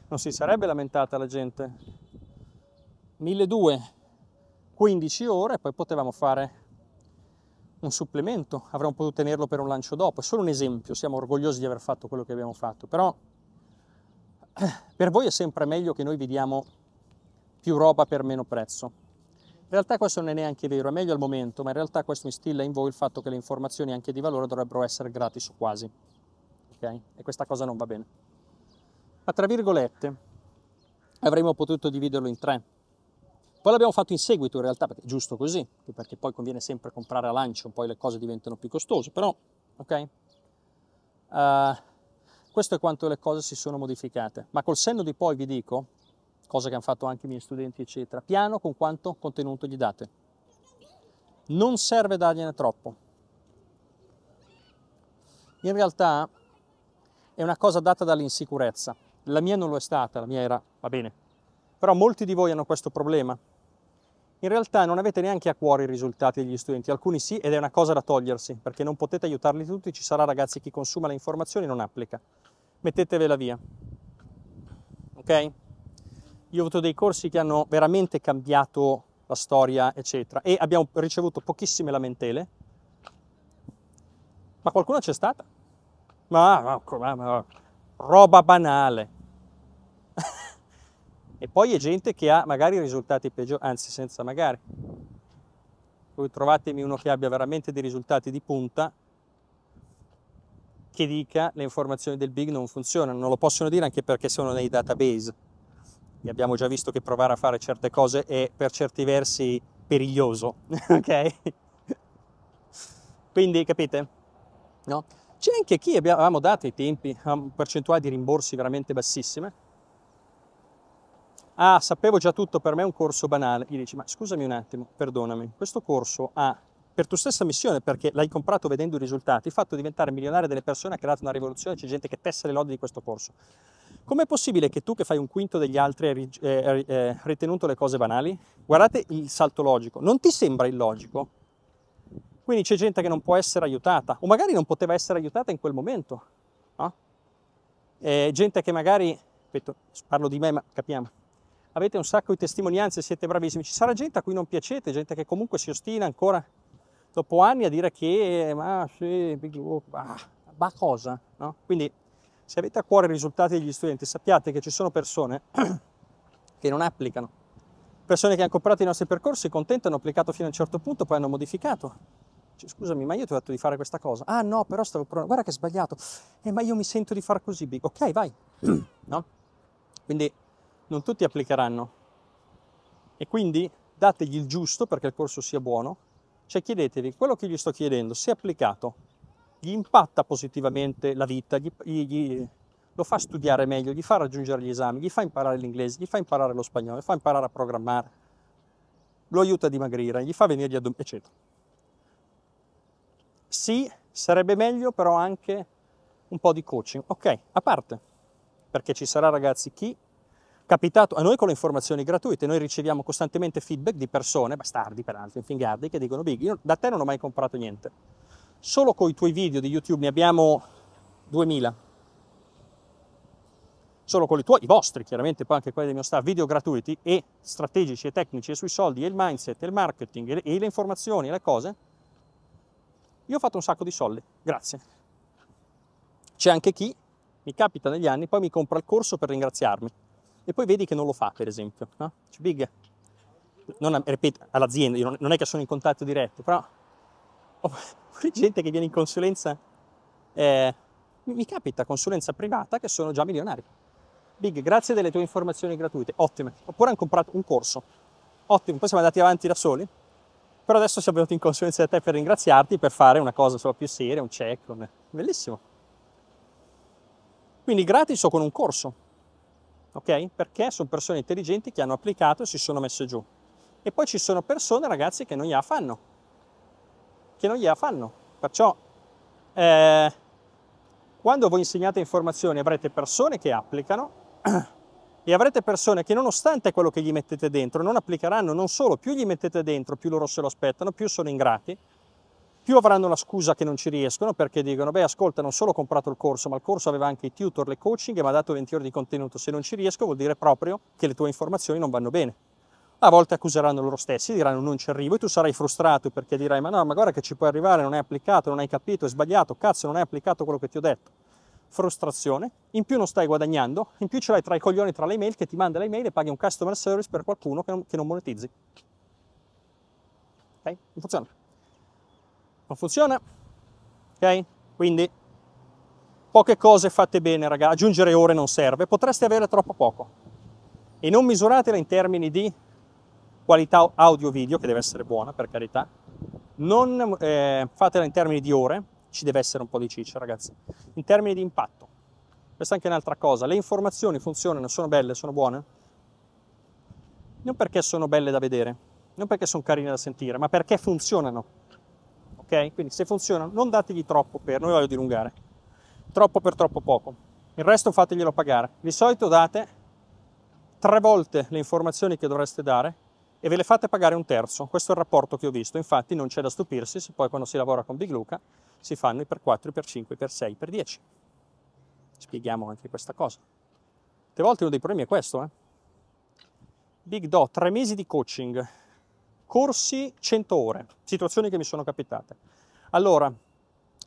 Non si sarebbe lamentata la gente. 1200, 15 ore poi potevamo fare un supplemento. Avremmo potuto tenerlo per un lancio dopo. È solo un esempio, siamo orgogliosi di aver fatto quello che abbiamo fatto, però per voi è sempre meglio che noi vi diamo più roba per meno prezzo. In realtà questo non è neanche vero, è meglio al momento, ma in realtà questo instilla in voi il fatto che le informazioni anche di valore dovrebbero essere gratis o quasi. Ok? E questa cosa non va bene. Ma tra virgolette, avremmo potuto dividerlo in tre. Poi l'abbiamo fatto in seguito in realtà, perché è giusto così, perché poi conviene sempre comprare a lancio, poi le cose diventano più costose, però, ok? Uh, questo è quanto le cose si sono modificate. Ma col senno di poi vi dico, cosa che hanno fatto anche i miei studenti, eccetera. Piano con quanto contenuto gli date. Non serve dargliene troppo. In realtà è una cosa data dall'insicurezza. La mia non lo è stata, la mia era, va bene. Però molti di voi hanno questo problema. In realtà non avete neanche a cuore i risultati degli studenti, alcuni sì ed è una cosa da togliersi, perché non potete aiutarli tutti, ci sarà ragazzi chi consuma le informazioni e non applica. Mettetevela via. Ok? Io ho avuto dei corsi che hanno veramente cambiato la storia, eccetera, e abbiamo ricevuto pochissime lamentele, ma qualcuno c'è stata. Ma, ma, ma roba banale. e poi è gente che ha magari risultati peggiori, anzi senza magari. Voi trovatemi uno che abbia veramente dei risultati di punta che dica le informazioni del big non funzionano. Non lo possono dire anche perché sono nei database e abbiamo già visto che provare a fare certe cose è per certi versi periglioso, ok? Quindi capite? No? C'è anche chi avevamo dato i tempi a percentuali di rimborsi veramente bassissime. Ah, sapevo già tutto, per me è un corso banale. Gli dici, ma scusami un attimo, perdonami, questo corso ha per tua stessa missione, perché l'hai comprato vedendo i risultati, fatto diventare milionario delle persone, ha creato una rivoluzione, c'è gente che tessa le lodi di questo corso. Com'è possibile che tu che fai un quinto degli altri hai eh, eh, ritenuto le cose banali? Guardate il salto logico, non ti sembra illogico? Quindi c'è gente che non può essere aiutata, o magari non poteva essere aiutata in quel momento. No? Eh, gente che magari, ripeto, parlo di me, ma capiamo, avete un sacco di testimonianze, siete bravissimi. Ci sarà gente a cui non piacete, gente che comunque si ostina ancora dopo anni a dire che, ma sì, ma cosa? No? Quindi se avete a cuore i risultati degli studenti, sappiate che ci sono persone che non applicano, persone che hanno comprato i nostri percorsi, contenti, hanno applicato fino a un certo punto, poi hanno modificato. Cioè, scusami, ma io ti ho detto di fare questa cosa. Ah no, però stavo provando, guarda che è sbagliato. Eh, ma io mi sento di fare così, big. Ok, vai. no? Quindi non tutti applicheranno. E quindi dategli il giusto perché il corso sia buono. Cioè chiedetevi, quello che gli sto chiedendo, se è applicato, gli impatta positivamente la vita, gli, gli, lo fa studiare meglio, gli fa raggiungere gli esami, gli fa imparare l'inglese, gli fa imparare lo spagnolo, gli fa imparare a programmare, lo aiuta a dimagrire, gli fa venire gli addominali, eccetera. Sì, sarebbe meglio però anche un po' di coaching. Ok, a parte, perché ci sarà ragazzi chi capitato a noi con le informazioni gratuite, noi riceviamo costantemente feedback di persone, bastardi peraltro, infingardi, che dicono Big, io da te non ho mai comprato niente Solo con i tuoi video di YouTube ne abbiamo 2000. Solo con i tuoi, i vostri, chiaramente poi anche quelli del mio staff, video gratuiti e strategici e tecnici e sui soldi e il mindset e il marketing e le, e le informazioni e le cose. Io ho fatto un sacco di soldi, grazie. C'è anche chi, mi capita negli anni, poi mi compra il corso per ringraziarmi e poi vedi che non lo fa, per esempio. No? C'è big, non, ripeto, all'azienda, non è che sono in contatto diretto, però oppure gente che viene in consulenza, eh, mi capita consulenza privata che sono già milionari. Big, grazie delle tue informazioni gratuite, ottime. Oppure hanno comprato un corso, ottimo, poi siamo andati avanti da soli, però adesso siamo venuti in consulenza da te per ringraziarti, per fare una cosa solo più seria, un check, bellissimo. Quindi gratis o con un corso, ok? Perché sono persone intelligenti che hanno applicato e si sono messe giù. E poi ci sono persone, ragazzi, che non gliela fanno che non gliela fanno. Perciò eh, quando voi insegnate informazioni avrete persone che applicano e avrete persone che nonostante quello che gli mettete dentro non applicheranno, non solo, più gli mettete dentro, più loro se lo aspettano, più sono ingrati, più avranno la scusa che non ci riescono perché dicono, beh ascolta, non solo ho comprato il corso, ma il corso aveva anche i tutor, le coaching e mi ha dato 20 ore di contenuto, se non ci riesco vuol dire proprio che le tue informazioni non vanno bene a volte accuseranno loro stessi, diranno non ci arrivo e tu sarai frustrato perché dirai ma no, ma guarda che ci puoi arrivare, non hai applicato, non hai capito, è sbagliato, cazzo non hai applicato quello che ti ho detto. Frustrazione, in più non stai guadagnando, in più ce l'hai tra i coglioni tra le email che ti manda le email e paghi un customer service per qualcuno che non, che non monetizzi. Non funziona. Non funziona. Ok? Quindi poche cose fatte bene, ragazzi. Aggiungere ore non serve, potreste avere troppo poco. E non misuratela in termini di qualità audio-video, che deve essere buona, per carità. Non eh, fatela in termini di ore, ci deve essere un po' di ciccia, ragazzi. In termini di impatto. Questa è anche un'altra cosa. Le informazioni funzionano, sono belle, sono buone? Non perché sono belle da vedere, non perché sono carine da sentire, ma perché funzionano. Ok? Quindi se funzionano, non dategli troppo per, non voglio dilungare, troppo per troppo poco. Il resto fateglielo pagare. Di solito date tre volte le informazioni che dovreste dare e ve le fate pagare un terzo. Questo è il rapporto che ho visto. Infatti non c'è da stupirsi se poi quando si lavora con Big Luca si fanno i per 4, i per 5, i per 6, i per 10. Spieghiamo anche questa cosa. Tante volte uno dei problemi è questo. Eh? Big Do, tre mesi di coaching, corsi 100 ore, situazioni che mi sono capitate. Allora,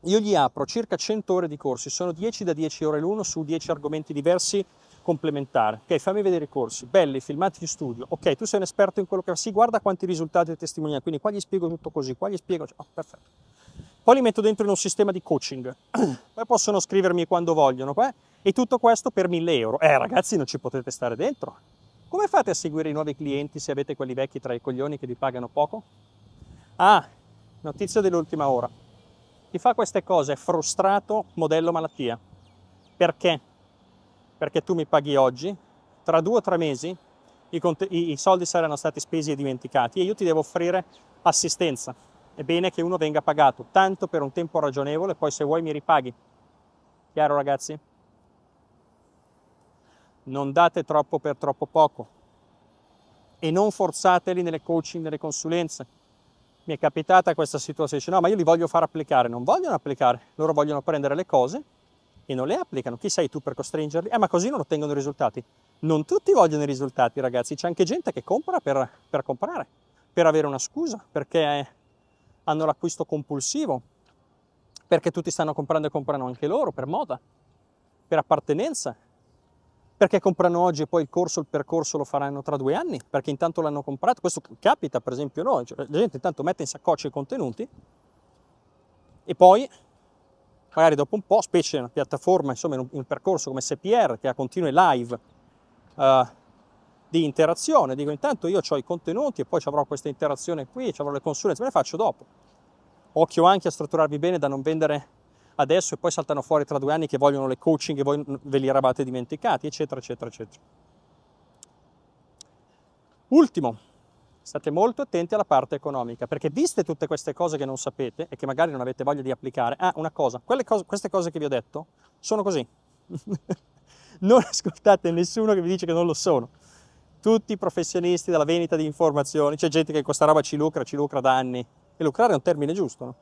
io gli apro circa 100 ore di corsi, sono 10 da 10 ore l'uno su 10 argomenti diversi complementari. Ok, fammi vedere i corsi, belli, filmati di studio. Ok, tu sei un esperto in quello che... Sì, guarda quanti risultati e testimonianze, quindi qua gli spiego tutto così, qua gli spiego... Oh, perfetto. Poi li metto dentro in un sistema di coaching. Poi possono scrivermi quando vogliono. Eh? E tutto questo per 1000 euro. Eh, ragazzi, non ci potete stare dentro. Come fate a seguire i nuovi clienti se avete quelli vecchi tra i coglioni che vi pagano poco? Ah, notizia dell'ultima ora. Chi fa queste cose è frustrato modello malattia. Perché? Perché tu mi paghi oggi, tra due o tre mesi i, i, i soldi saranno stati spesi e dimenticati e io ti devo offrire assistenza. È bene che uno venga pagato tanto per un tempo ragionevole, poi se vuoi mi ripaghi. Chiaro ragazzi? non date troppo per troppo poco e non forzateli nelle coaching, nelle consulenze. Mi è capitata questa situazione, dice no ma io li voglio far applicare, non vogliono applicare, loro vogliono prendere le cose e non le applicano. Chi sei tu per costringerli? Eh ma così non ottengono risultati. Non tutti vogliono i risultati ragazzi, c'è anche gente che compra per, per comprare, per avere una scusa, perché hanno l'acquisto compulsivo, perché tutti stanno comprando e comprano anche loro, per moda, per appartenenza, perché comprano oggi e poi il corso, il percorso lo faranno tra due anni, perché intanto l'hanno comprato. Questo capita, per esempio, noi, cioè, la gente intanto mette in saccoccia i contenuti e poi, magari dopo un po', specie in una piattaforma, insomma, in un, in un percorso come SPR che ha continue live uh, di interazione, dico intanto io ho i contenuti e poi avrò questa interazione qui, avrò le consulenze, me le faccio dopo. Occhio anche a strutturarvi bene da non vendere adesso e poi saltano fuori tra due anni che vogliono le coaching e voi ve li eravate dimenticati, eccetera, eccetera, eccetera. Ultimo, state molto attenti alla parte economica, perché viste tutte queste cose che non sapete e che magari non avete voglia di applicare, ah, una cosa, cose, queste cose che vi ho detto sono così. non ascoltate nessuno che vi dice che non lo sono. Tutti i professionisti della vendita di informazioni, c'è gente che questa roba ci lucra, ci lucra da anni. E lucrare è un termine giusto, no?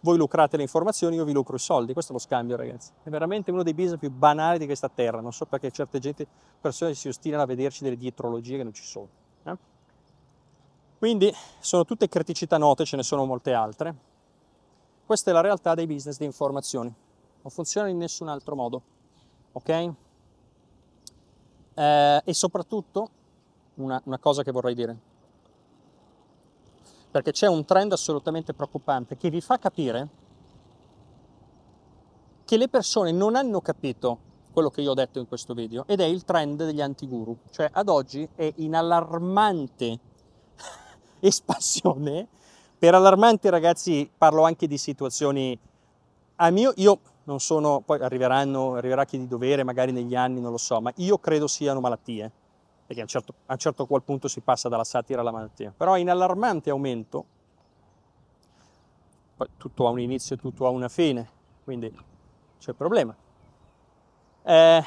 voi lucrate le informazioni, io vi lucro i soldi, questo è lo scambio ragazzi, è veramente uno dei business più banali di questa terra, non so perché certe gente, persone si ostinano a vederci delle dietrologie che non ci sono. Quindi sono tutte criticità note, ce ne sono molte altre, questa è la realtà dei business di informazioni, non funziona in nessun altro modo, ok? Eh, e soprattutto una, una cosa che vorrei dire, perché c'è un trend assolutamente preoccupante che vi fa capire che le persone non hanno capito quello che io ho detto in questo video ed è il trend degli antiguru, cioè ad oggi è in allarmante espansione. Per allarmante ragazzi parlo anche di situazioni a mio io non sono poi arriveranno arriverà chi di dovere magari negli anni non lo so, ma io credo siano malattie perché a un, certo, a un certo qual punto si passa dalla satira alla malattia, però in allarmante aumento, tutto ha un inizio e tutto ha una fine, quindi c'è problema. Eh,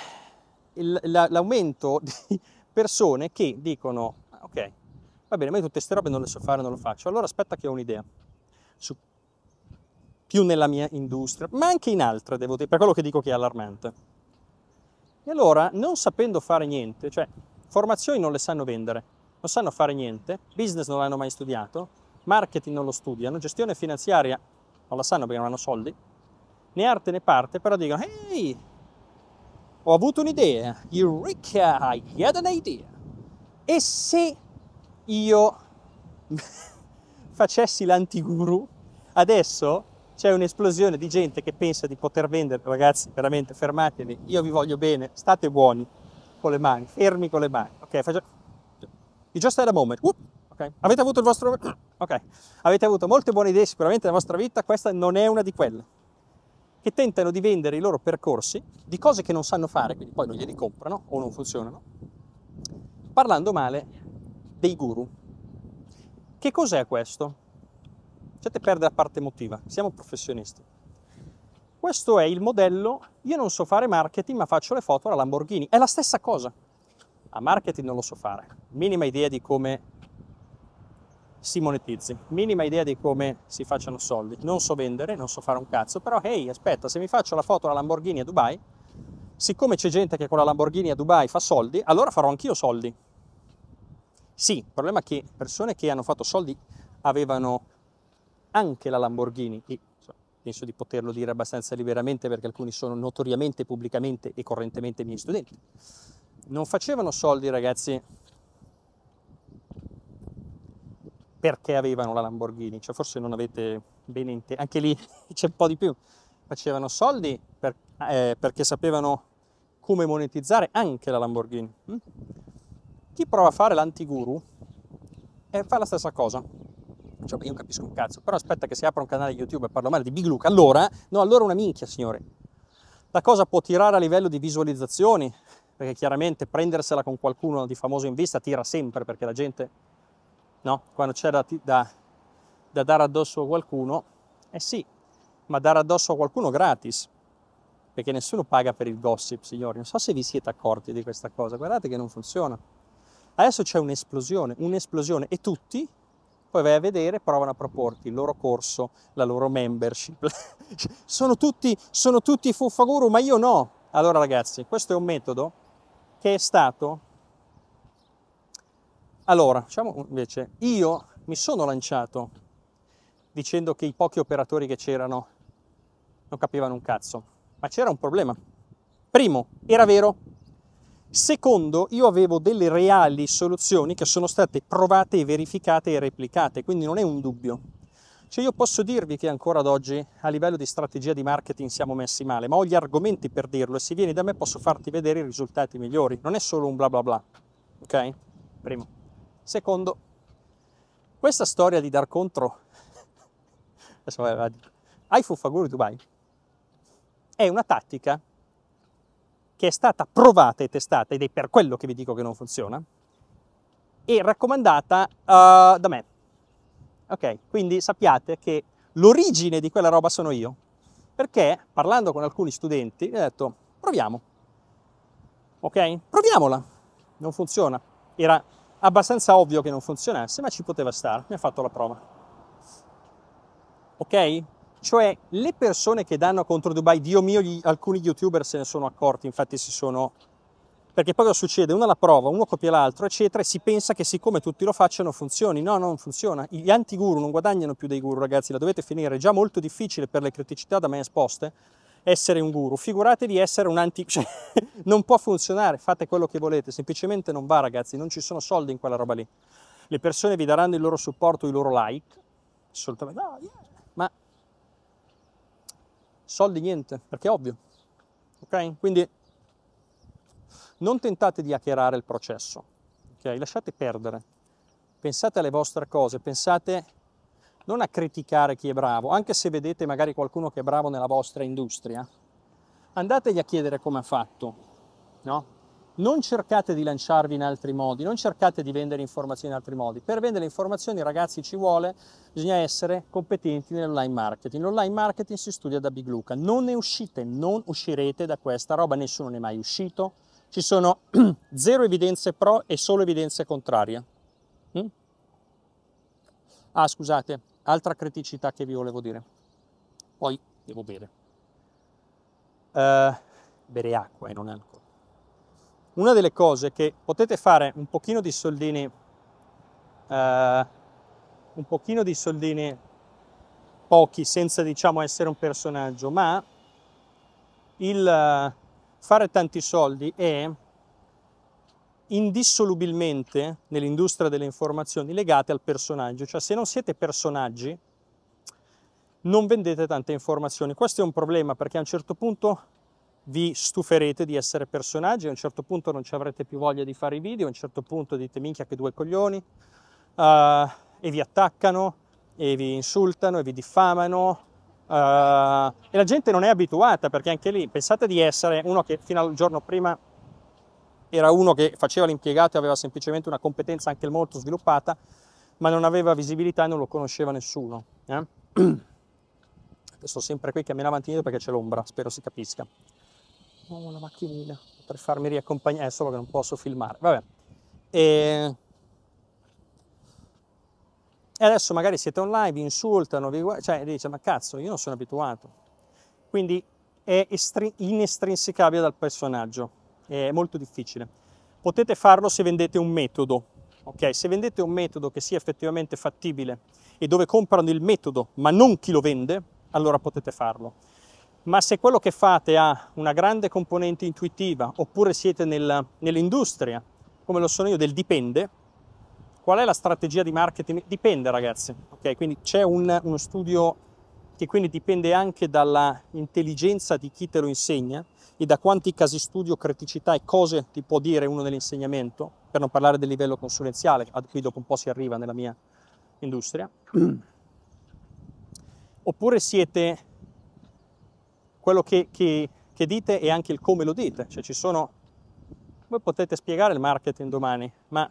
l'aumento di persone che dicono, ah, ok, va bene, ma io tutte queste robe non le so fare, non lo faccio, allora aspetta che ho un'idea, Su, più nella mia industria, ma anche in altre, devo dire, per quello che dico che è allarmante. E allora, non sapendo fare niente, cioè Formazioni non le sanno vendere, non sanno fare niente, business non l'hanno mai studiato, marketing non lo studiano, gestione finanziaria non la sanno perché non hanno soldi, né arte né parte, però dicono, ehi, ho avuto un'idea, Eureka, I had an idea. E se io facessi l'antiguru, adesso c'è un'esplosione di gente che pensa di poter vendere, ragazzi, veramente fermatevi, io vi voglio bene, state buoni con le mani, fermi con le mani, ok? Faccio... Just had a moment, uh, ok? Avete avuto il vostro... ok, avete avuto molte buone idee sicuramente nella vostra vita, questa non è una di quelle che tentano di vendere i loro percorsi di cose che non sanno fare, quindi poi non glieli comprano o non funzionano, parlando male dei guru. Che cos'è questo? Lasciate perdere la parte emotiva, siamo professionisti. Questo è il modello, io non so fare marketing ma faccio le foto alla Lamborghini, è la stessa cosa. A marketing non lo so fare, minima idea di come si monetizzi, minima idea di come si facciano soldi. Non so vendere, non so fare un cazzo, però hey, aspetta, se mi faccio la foto alla Lamborghini a Dubai, siccome c'è gente che con la Lamborghini a Dubai fa soldi, allora farò anch'io soldi. Sì, il problema è che persone che hanno fatto soldi avevano anche la Lamborghini e penso di poterlo dire abbastanza liberamente perché alcuni sono notoriamente, pubblicamente e correntemente miei studenti. Non facevano soldi, ragazzi, perché avevano la Lamborghini, cioè forse non avete bene inteso, anche lì c'è un po' di più. Facevano soldi per, eh, perché sapevano come monetizzare anche la Lamborghini. Hm? Chi prova a fare l'antiguru eh, fa la stessa cosa cioè, io capisco un cazzo, però aspetta che si apra un canale YouTube e parlo male di Big Luke, allora, no, allora una minchia, signore. La cosa può tirare a livello di visualizzazioni, perché chiaramente prendersela con qualcuno di famoso in vista tira sempre, perché la gente, no, quando c'è da, da, da dare addosso a qualcuno, eh sì, ma dare addosso a qualcuno gratis, perché nessuno paga per il gossip, signori. Non so se vi siete accorti di questa cosa, guardate che non funziona. Adesso c'è un'esplosione, un'esplosione e tutti poi vai a vedere, provano a proporti il loro corso, la loro membership. sono, tutti, sono tutti fuffaguru, ma io no. Allora ragazzi, questo è un metodo che è stato... Allora, diciamo invece, io mi sono lanciato dicendo che i pochi operatori che c'erano non capivano un cazzo, ma c'era un problema. Primo, era vero, Secondo, io avevo delle reali soluzioni che sono state provate verificate e replicate, quindi non è un dubbio. Cioè io posso dirvi che ancora ad oggi a livello di strategia di marketing siamo messi male, ma ho gli argomenti per dirlo e se vieni da me posso farti vedere i risultati migliori, non è solo un bla bla bla. Ok? Primo. Secondo, questa storia di dar contro adesso vai avanti, ai fuffaguri Dubai è una tattica che è stata provata e testata, ed è per quello che vi dico che non funziona, e raccomandata uh, da me. Ok, quindi sappiate che l'origine di quella roba sono io, perché parlando con alcuni studenti ho detto proviamo, ok? Proviamola, non funziona. Era abbastanza ovvio che non funzionasse, ma ci poteva stare, mi ha fatto la prova. Ok? Cioè le persone che danno contro Dubai, Dio mio, gli, alcuni youtuber se ne sono accorti, infatti si sono... Perché poi cosa succede? Uno la prova, uno copia l'altro, eccetera, e si pensa che siccome tutti lo facciano funzioni. No, non funziona. Gli anti-guru non guadagnano più dei guru, ragazzi, la dovete finire. È già molto difficile per le criticità da me esposte essere un guru. Figuratevi essere un anti... Cioè, non può funzionare, fate quello che volete, semplicemente non va, ragazzi, non ci sono soldi in quella roba lì. Le persone vi daranno il loro supporto, i loro like, assolutamente, no, yeah. ma soldi niente, perché è ovvio. Ok? Quindi non tentate di hackerare il processo, ok? Lasciate perdere. Pensate alle vostre cose, pensate non a criticare chi è bravo, anche se vedete magari qualcuno che è bravo nella vostra industria, andategli a chiedere come ha fatto, no? Non cercate di lanciarvi in altri modi, non cercate di vendere informazioni in altri modi. Per vendere informazioni, ragazzi, ci vuole, bisogna essere competenti nell'online marketing. L'online marketing si studia da Big Luca. Non ne uscite, non uscirete da questa roba, nessuno ne è mai uscito. Ci sono zero evidenze pro e solo evidenze contrarie. Mm? Ah, scusate, altra criticità che vi volevo dire. Poi devo bere. Uh, bere acqua e non alcol una delle cose che potete fare un pochino di soldini, eh, un pochino di soldini pochi senza diciamo essere un personaggio, ma il uh, fare tanti soldi è indissolubilmente nell'industria delle informazioni legate al personaggio, cioè se non siete personaggi non vendete tante informazioni. Questo è un problema perché a un certo punto vi stuferete di essere personaggi, a un certo punto non ci avrete più voglia di fare i video, a un certo punto dite minchia che due coglioni uh, e vi attaccano e vi insultano e vi diffamano uh, e la gente non è abituata perché anche lì pensate di essere uno che fino al giorno prima era uno che faceva l'impiegato e aveva semplicemente una competenza anche molto sviluppata ma non aveva visibilità e non lo conosceva nessuno. Eh? Sto sempre qui camminare avanti perché c'è l'ombra, spero si capisca. Oh, la macchinina, per farmi riaccompagnare, è solo che non posso filmare. Vabbè. E... e adesso magari siete online, vi insultano, vi... cioè dice ma cazzo, io non sono abituato. Quindi è estri... inestrinsecabile dal personaggio, è molto difficile. Potete farlo se vendete un metodo, ok? Se vendete un metodo che sia effettivamente fattibile e dove comprano il metodo ma non chi lo vende, allora potete farlo. Ma se quello che fate ha una grande componente intuitiva oppure siete nel, nell'industria, come lo sono io, del dipende, qual è la strategia di marketing? Dipende ragazzi, ok? Quindi c'è un, uno studio che quindi dipende anche dalla intelligenza di chi te lo insegna e da quanti casi studio, criticità e cose ti può dire uno nell'insegnamento, per non parlare del livello consulenziale, a cui dopo un po' si arriva nella mia industria. oppure siete quello che, che, che, dite e anche il come lo dite, cioè ci sono, voi potete spiegare il marketing domani, ma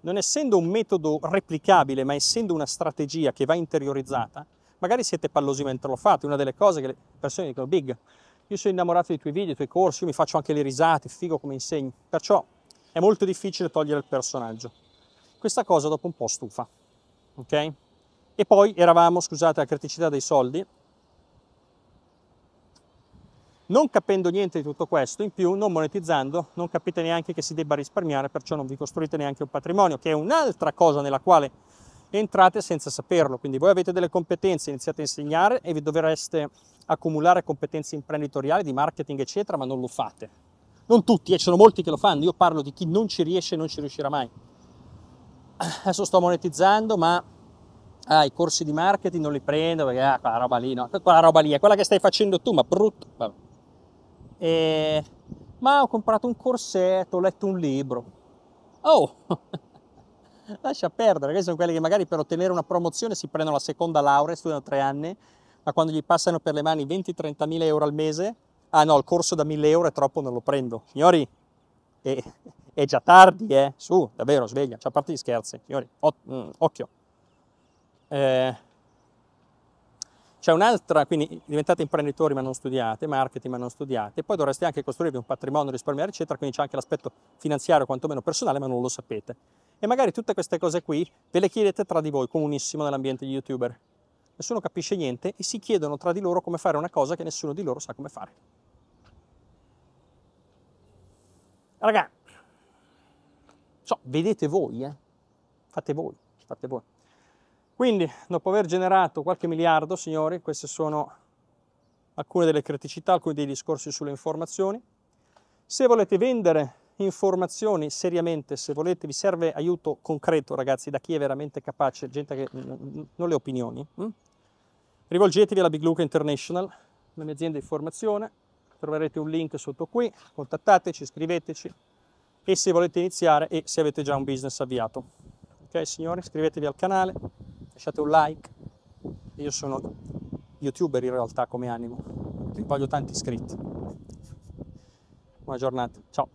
non essendo un metodo replicabile, ma essendo una strategia che va interiorizzata, magari siete pallosi mentre lo fate, una delle cose che le persone dicono, Big, io sono innamorato dei tuoi video, dei tuoi corsi, io mi faccio anche le risate, figo come insegni, perciò è molto difficile togliere il personaggio. Questa cosa dopo un po' stufa, ok? E poi eravamo, scusate, la criticità dei soldi. Non capendo niente di tutto questo, in più non monetizzando, non capite neanche che si debba risparmiare, perciò non vi costruite neanche un patrimonio, che è un'altra cosa nella quale entrate senza saperlo. Quindi voi avete delle competenze, iniziate a insegnare e vi dovreste accumulare competenze imprenditoriali, di marketing, eccetera, ma non lo fate. Non tutti, e eh, ci sono molti che lo fanno, io parlo di chi non ci riesce e non ci riuscirà mai. Adesso sto monetizzando, ma ah, i corsi di marketing non li prendo perché ah, quella roba lì, no, quella roba lì è quella che stai facendo tu, ma brutto. E... Ma ho comprato un corsetto, ho letto un libro. Oh, lascia perdere, questi sono quelli che magari per ottenere una promozione si prendono la seconda laurea, studiano tre anni, ma quando gli passano per le mani 20-30 mila euro al mese, ah no, il corso da 1000 euro è troppo, non lo prendo. Signori, è, è già tardi, eh? Su, davvero, sveglia, c'è a parte di scherzi, signori, o, mm, occhio. Eh, c'è un'altra, quindi diventate imprenditori ma non studiate, marketing ma non studiate, poi dovreste anche costruirvi un patrimonio, risparmiare eccetera, quindi c'è anche l'aspetto finanziario quantomeno personale ma non lo sapete. E magari tutte queste cose qui ve le chiedete tra di voi, comunissimo nell'ambiente di youtuber. Nessuno capisce niente e si chiedono tra di loro come fare una cosa che nessuno di loro sa come fare. Raga, so, vedete voi, eh? Fate voi, fate voi. Quindi, dopo aver generato qualche miliardo, signori, queste sono alcune delle criticità, alcuni dei discorsi sulle informazioni. Se volete vendere informazioni seriamente, se volete, vi serve aiuto concreto, ragazzi, da chi è veramente capace, gente che non le opinioni, hm? rivolgetevi alla Big Luca International, la mia azienda di formazione, troverete un link sotto qui, contattateci, scriveteci e se volete iniziare e se avete già un business avviato. Ok signori, iscrivetevi al canale, lasciate un like. Io sono youtuber in realtà come animo, voglio tanti iscritti. Buona giornata, ciao.